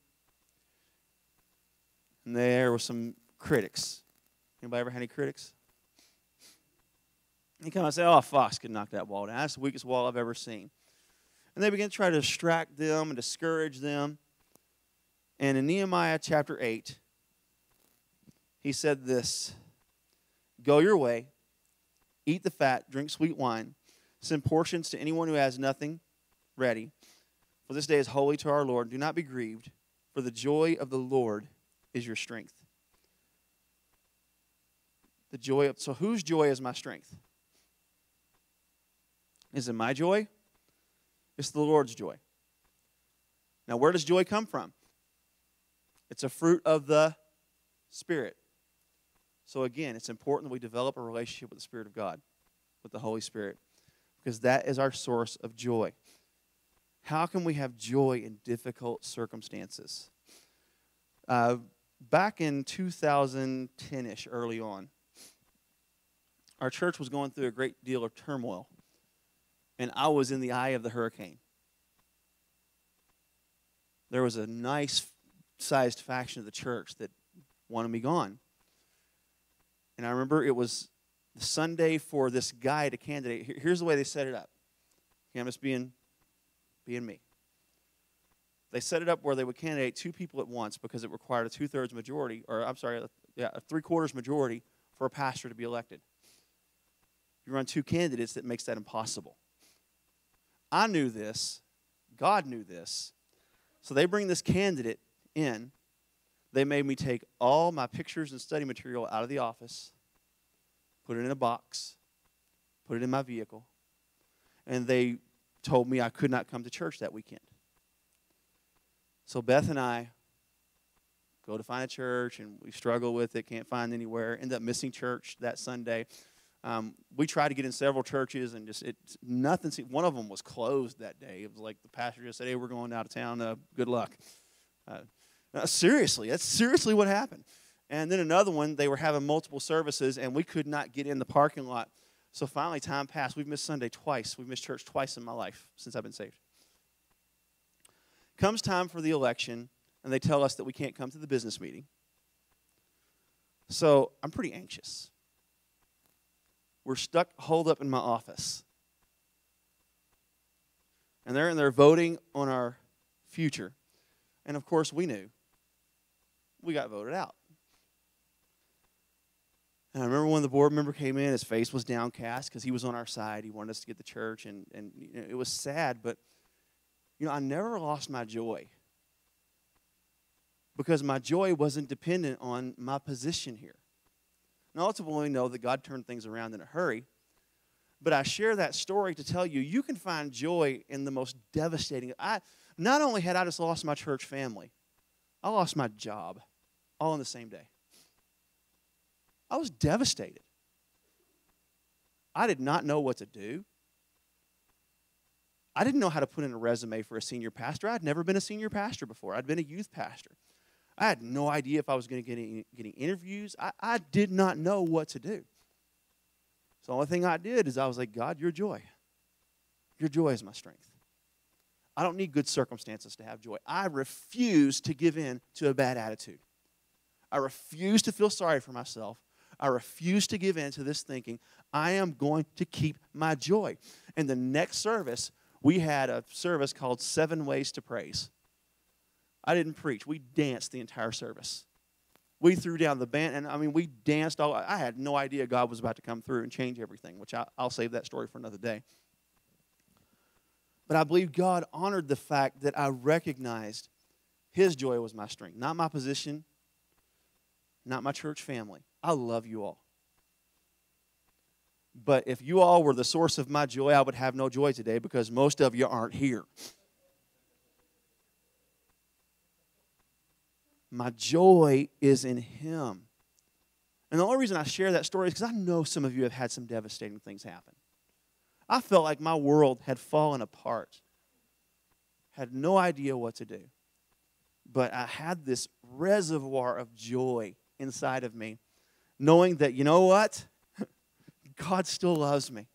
And there were some critics. Anybody ever had any critics? He come and say, "Oh, Fox could knock that wall down. That's the weakest wall I've ever seen." And they begin to try to distract them and discourage them. And in Nehemiah chapter eight, he said this: "Go your way, eat the fat, drink sweet wine, send portions to anyone who has nothing ready. For this day is holy to our Lord. Do not be grieved, for the joy of the Lord is your strength." The joy of so whose joy is my strength? Is it my joy? It's the Lord's joy. Now, where does joy come from? It's a fruit of the Spirit. So, again, it's important that we develop a relationship with the Spirit of God, with the Holy Spirit, because that is our source of joy. How can we have joy in difficult circumstances? Uh, back in 2010 ish, early on, our church was going through a great deal of turmoil and I was in the eye of the hurricane. There was a nice sized faction of the church that wanted me gone. And I remember it was the Sunday for this guy to candidate. Here's the way they set it up. I'm just being, being me. They set it up where they would candidate two people at once because it required a two thirds majority, or I'm sorry, yeah, a three quarters majority for a pastor to be elected. You run two candidates, that makes that impossible. I knew this. God knew this. So they bring this candidate in. They made me take all my pictures and study material out of the office, put it in a box, put it in my vehicle, and they told me I could not come to church that weekend. So Beth and I go to find a church, and we struggle with it, can't find anywhere, end up missing church that Sunday. Um, we tried to get in several churches and just it nothing. One of them was closed that day. It was like the pastor just said, "Hey, we're going out of town. Uh, good luck." Uh, seriously, that's seriously what happened. And then another one, they were having multiple services, and we could not get in the parking lot. So finally, time passed. We've missed Sunday twice. We've missed church twice in my life since I've been saved. Comes time for the election, and they tell us that we can't come to the business meeting. So I'm pretty anxious we're stuck holed up in my office. And they're in there voting on our future. And of course, we knew we got voted out. And I remember when the board member came in, his face was downcast because he was on our side. He wanted us to get the church, and, and you know, it was sad, but you know, I never lost my joy because my joy wasn't dependent on my position here. And ultimately, we know that God turned things around in a hurry. But I share that story to tell you you can find joy in the most devastating. I not only had I just lost my church family, I lost my job all in the same day. I was devastated. I did not know what to do. I didn't know how to put in a resume for a senior pastor. I'd never been a senior pastor before. I'd been a youth pastor. I had no idea if I was going to get any, get any interviews. I, I did not know what to do. So the only thing I did is I was like, God, your joy. Your joy is my strength. I don't need good circumstances to have joy. I refuse to give in to a bad attitude. I refuse to feel sorry for myself. I refuse to give in to this thinking. I am going to keep my joy. And the next service, we had a service called Seven Ways to Praise. I didn't preach. We danced the entire service. We threw down the band, and I mean, we danced all. I had no idea God was about to come through and change everything, which I, I'll save that story for another day. But I believe God honored the fact that I recognized His joy was my strength, not my position, not my church family. I love you all. But if you all were the source of my joy, I would have no joy today because most of you aren't here. My joy is in Him. And the only reason I share that story is because I know some of you have had some devastating things happen. I felt like my world had fallen apart, had no idea what to do. But I had this reservoir of joy inside of me, knowing that, you know what? God still loves me.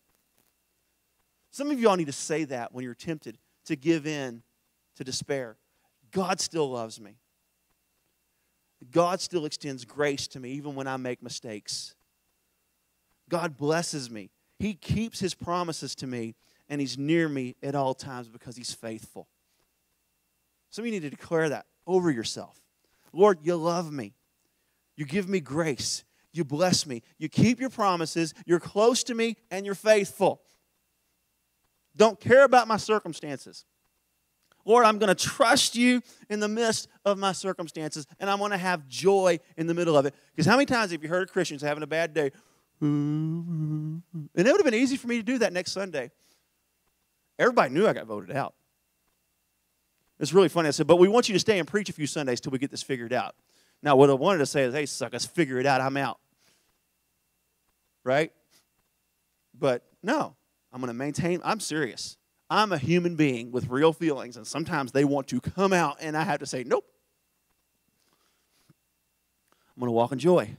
Some of you all need to say that when you're tempted to give in to despair. God still loves me. God still extends grace to me even when I make mistakes. God blesses me. He keeps his promises to me, and he's near me at all times because he's faithful. Some of you need to declare that over yourself. Lord, you love me. You give me grace. You bless me. You keep your promises. You're close to me, and you're faithful. Don't care about my circumstances. Lord, I'm going to trust you in the midst of my circumstances, and I'm going to have joy in the middle of it. Because how many times have you heard Christians having a bad day? And it would have been easy for me to do that next Sunday. Everybody knew I got voted out. It's really funny. I said, but we want you to stay and preach a few Sundays till we get this figured out. Now, what I wanted to say is, hey, suckers, figure it out. I'm out. Right? But no, I'm going to maintain. I'm serious. I'm a human being with real feelings, and sometimes they want to come out, and I have to say, nope. I'm going to walk in joy. I'm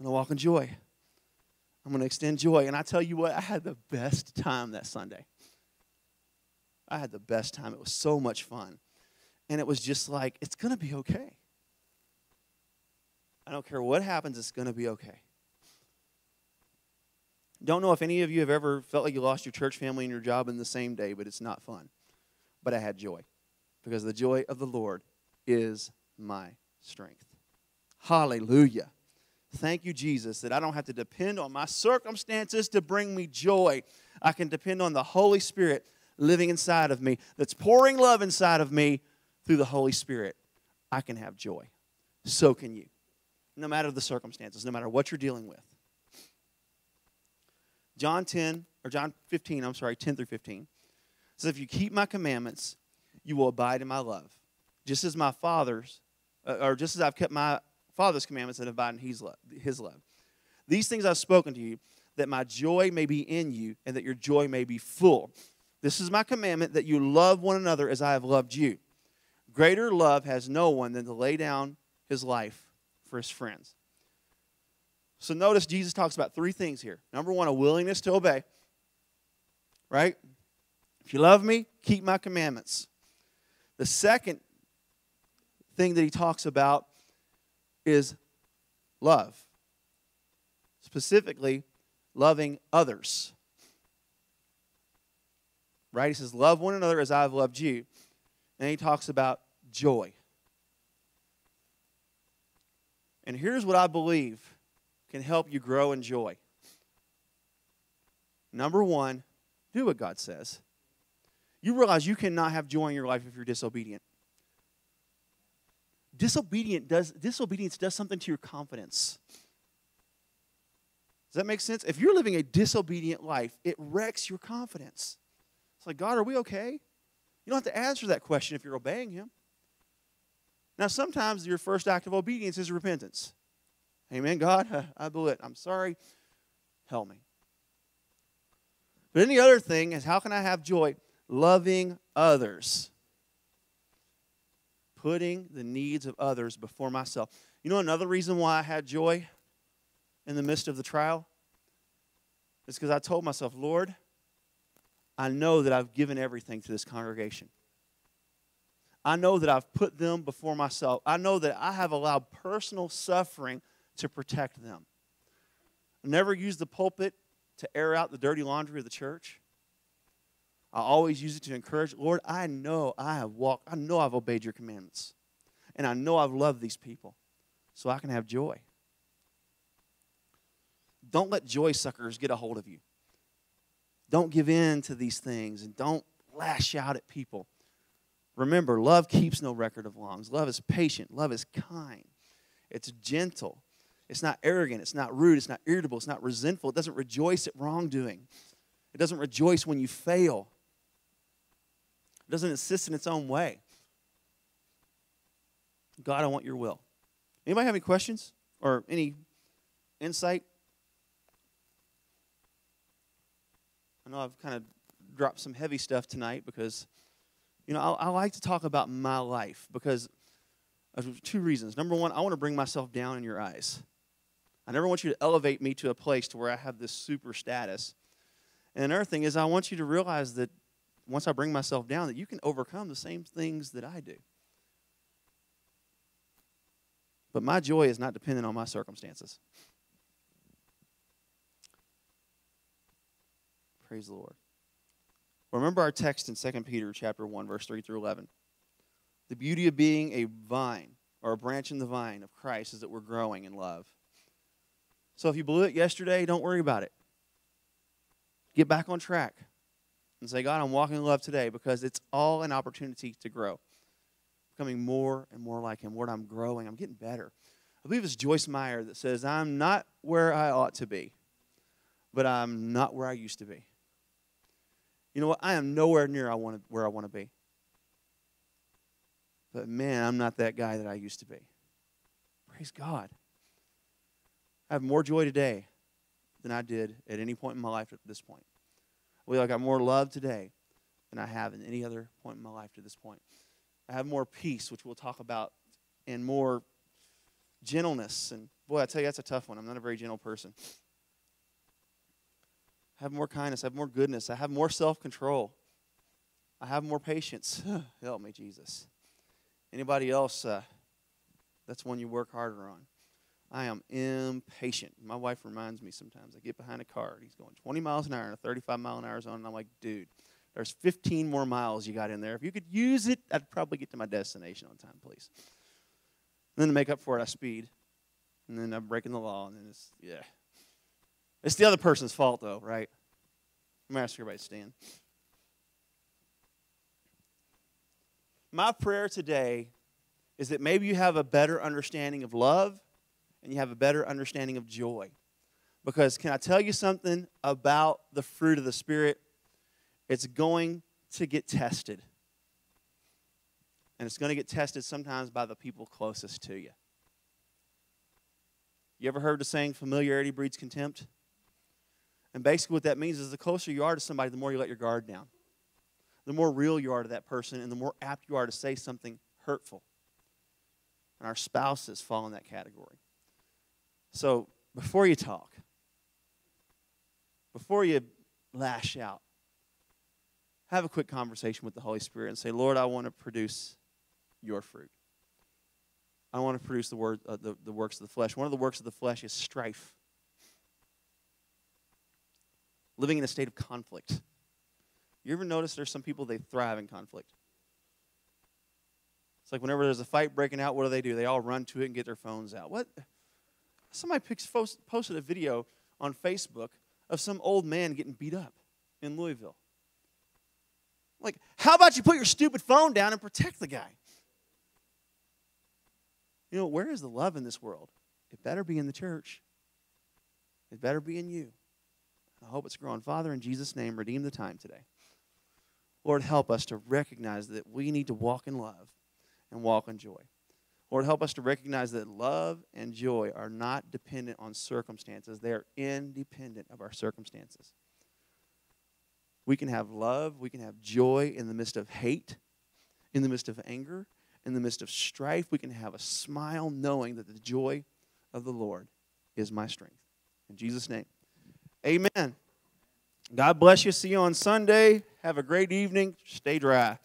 going to walk in joy. I'm going to extend joy. And I tell you what, I had the best time that Sunday. I had the best time. It was so much fun. And it was just like, it's going to be okay. I don't care what happens, it's going to be okay. Don't know if any of you have ever felt like you lost your church family and your job in the same day, but it's not fun. But I had joy because the joy of the Lord is my strength. Hallelujah. Thank you, Jesus, that I don't have to depend on my circumstances to bring me joy. I can depend on the Holy Spirit living inside of me, that's pouring love inside of me through the Holy Spirit. I can have joy. So can you. No matter the circumstances, no matter what you're dealing with. John 10, or John 15, I'm sorry, 10 through 15 says, If you keep my commandments, you will abide in my love, just as my father's, uh, or just as I've kept my father's commandments and abide in his love, his love. These things I've spoken to you, that my joy may be in you, and that your joy may be full. This is my commandment that you love one another as I have loved you. Greater love has no one than to lay down his life for his friends. So notice Jesus talks about three things here. Number one, a willingness to obey. Right? If you love me, keep my commandments. The second thing that he talks about is love. Specifically, loving others. Right? He says, Love one another as I have loved you. And he talks about joy. And here's what I believe can help you grow in joy. Number one, do what God says. You realize you cannot have joy in your life if you're disobedient. Disobedient does, disobedience does something to your confidence. Does that make sense? If you're living a disobedient life, it wrecks your confidence. It's like, God, are we okay? You don't have to answer that question if you're obeying Him. Now, sometimes your first act of obedience is repentance. Amen. God, I blew it. I'm sorry. Help me. But then the other thing is how can I have joy? Loving others. Putting the needs of others before myself. You know another reason why I had joy in the midst of the trial? Is because I told myself, Lord, I know that I've given everything to this congregation. I know that I've put them before myself. I know that I have allowed personal suffering to protect them. I never use the pulpit to air out the dirty laundry of the church. I always use it to encourage, Lord, I know I have walked, I know I've obeyed your commandments. And I know I've loved these people. So I can have joy. Don't let joy suckers get a hold of you. Don't give in to these things and don't lash out at people. Remember, love keeps no record of wrongs. Love is patient. Love is kind. It's gentle. It's not arrogant. It's not rude. It's not irritable. It's not resentful. It doesn't rejoice at wrongdoing. It doesn't rejoice when you fail. It doesn't insist in its own way. God, I want your will. Anybody have any questions or any insight? I know I've kind of dropped some heavy stuff tonight because, you know, I, I like to talk about my life because of two reasons. Number one, I want to bring myself down in your eyes. I never want you to elevate me to a place to where I have this super status. And another thing is I want you to realize that once I bring myself down, that you can overcome the same things that I do. But my joy is not dependent on my circumstances. Praise the Lord. Remember our text in 2 Peter chapter 1 verse 3 through 11. The beauty of being a vine or a branch in the vine of Christ is that we're growing in love. So if you blew it yesterday, don't worry about it. Get back on track and say, God, I'm walking in love today because it's all an opportunity to grow. Becoming more and more like Him. Lord, I'm growing. I'm getting better. I believe it's Joyce Meyer that says, I'm not where I ought to be, but I'm not where I used to be. You know what? I am nowhere near I where I want to be. But man, I'm not that guy that I used to be. Praise God. I have more joy today than I did at any point in my life at this point. I believe I got more love today than I have in any other point in my life to this point. I have more peace, which we'll talk about, and more gentleness. And boy, I tell you, that's a tough one. I'm not a very gentle person. I have more kindness. I have more goodness. I have more self control. I have more patience. Help me, Jesus. Anybody else? Uh, that's one you work harder on. I am impatient. My wife reminds me sometimes. I get behind a car, and he's going 20 miles an hour in a 35 mile an hour zone, and I'm like, dude, there's 15 more miles you got in there. If you could use it, I'd probably get to my destination on time, please. And then to make up for it, I speed, and then I'm breaking the law, and then it's yeah. It's the other person's fault, though, right? I'm going to ask everybody to stand. My prayer today is that maybe you have a better understanding of love and you have a better understanding of joy. Because, can I tell you something about the fruit of the Spirit? It's going to get tested. And it's going to get tested sometimes by the people closest to you. You ever heard the saying, familiarity breeds contempt? And basically, what that means is the closer you are to somebody, the more you let your guard down. The more real you are to that person, and the more apt you are to say something hurtful. And our spouses fall in that category. So, before you talk, before you lash out, have a quick conversation with the Holy Spirit and say, Lord, I want to produce your fruit. I want to produce the, word, uh, the, the works of the flesh. One of the works of the flesh is strife living in a state of conflict. You ever notice there's some people they thrive in conflict? It's like whenever there's a fight breaking out, what do they do? They all run to it and get their phones out. What? Somebody posted a video on Facebook of some old man getting beat up in Louisville. Like, how about you put your stupid phone down and protect the guy? You know, where is the love in this world? It better be in the church. It better be in you. I hope it's growing. Father, in Jesus' name, redeem the time today. Lord, help us to recognize that we need to walk in love and walk in joy. Lord, help us to recognize that love and joy are not dependent on circumstances, they are independent of our circumstances. We can have love, we can have joy in the midst of hate, in the midst of anger, in the midst of strife. We can have a smile knowing that the joy of the Lord is my strength. In Jesus' name. Amen. God bless you. See you on Sunday. Have a great evening. Stay dry.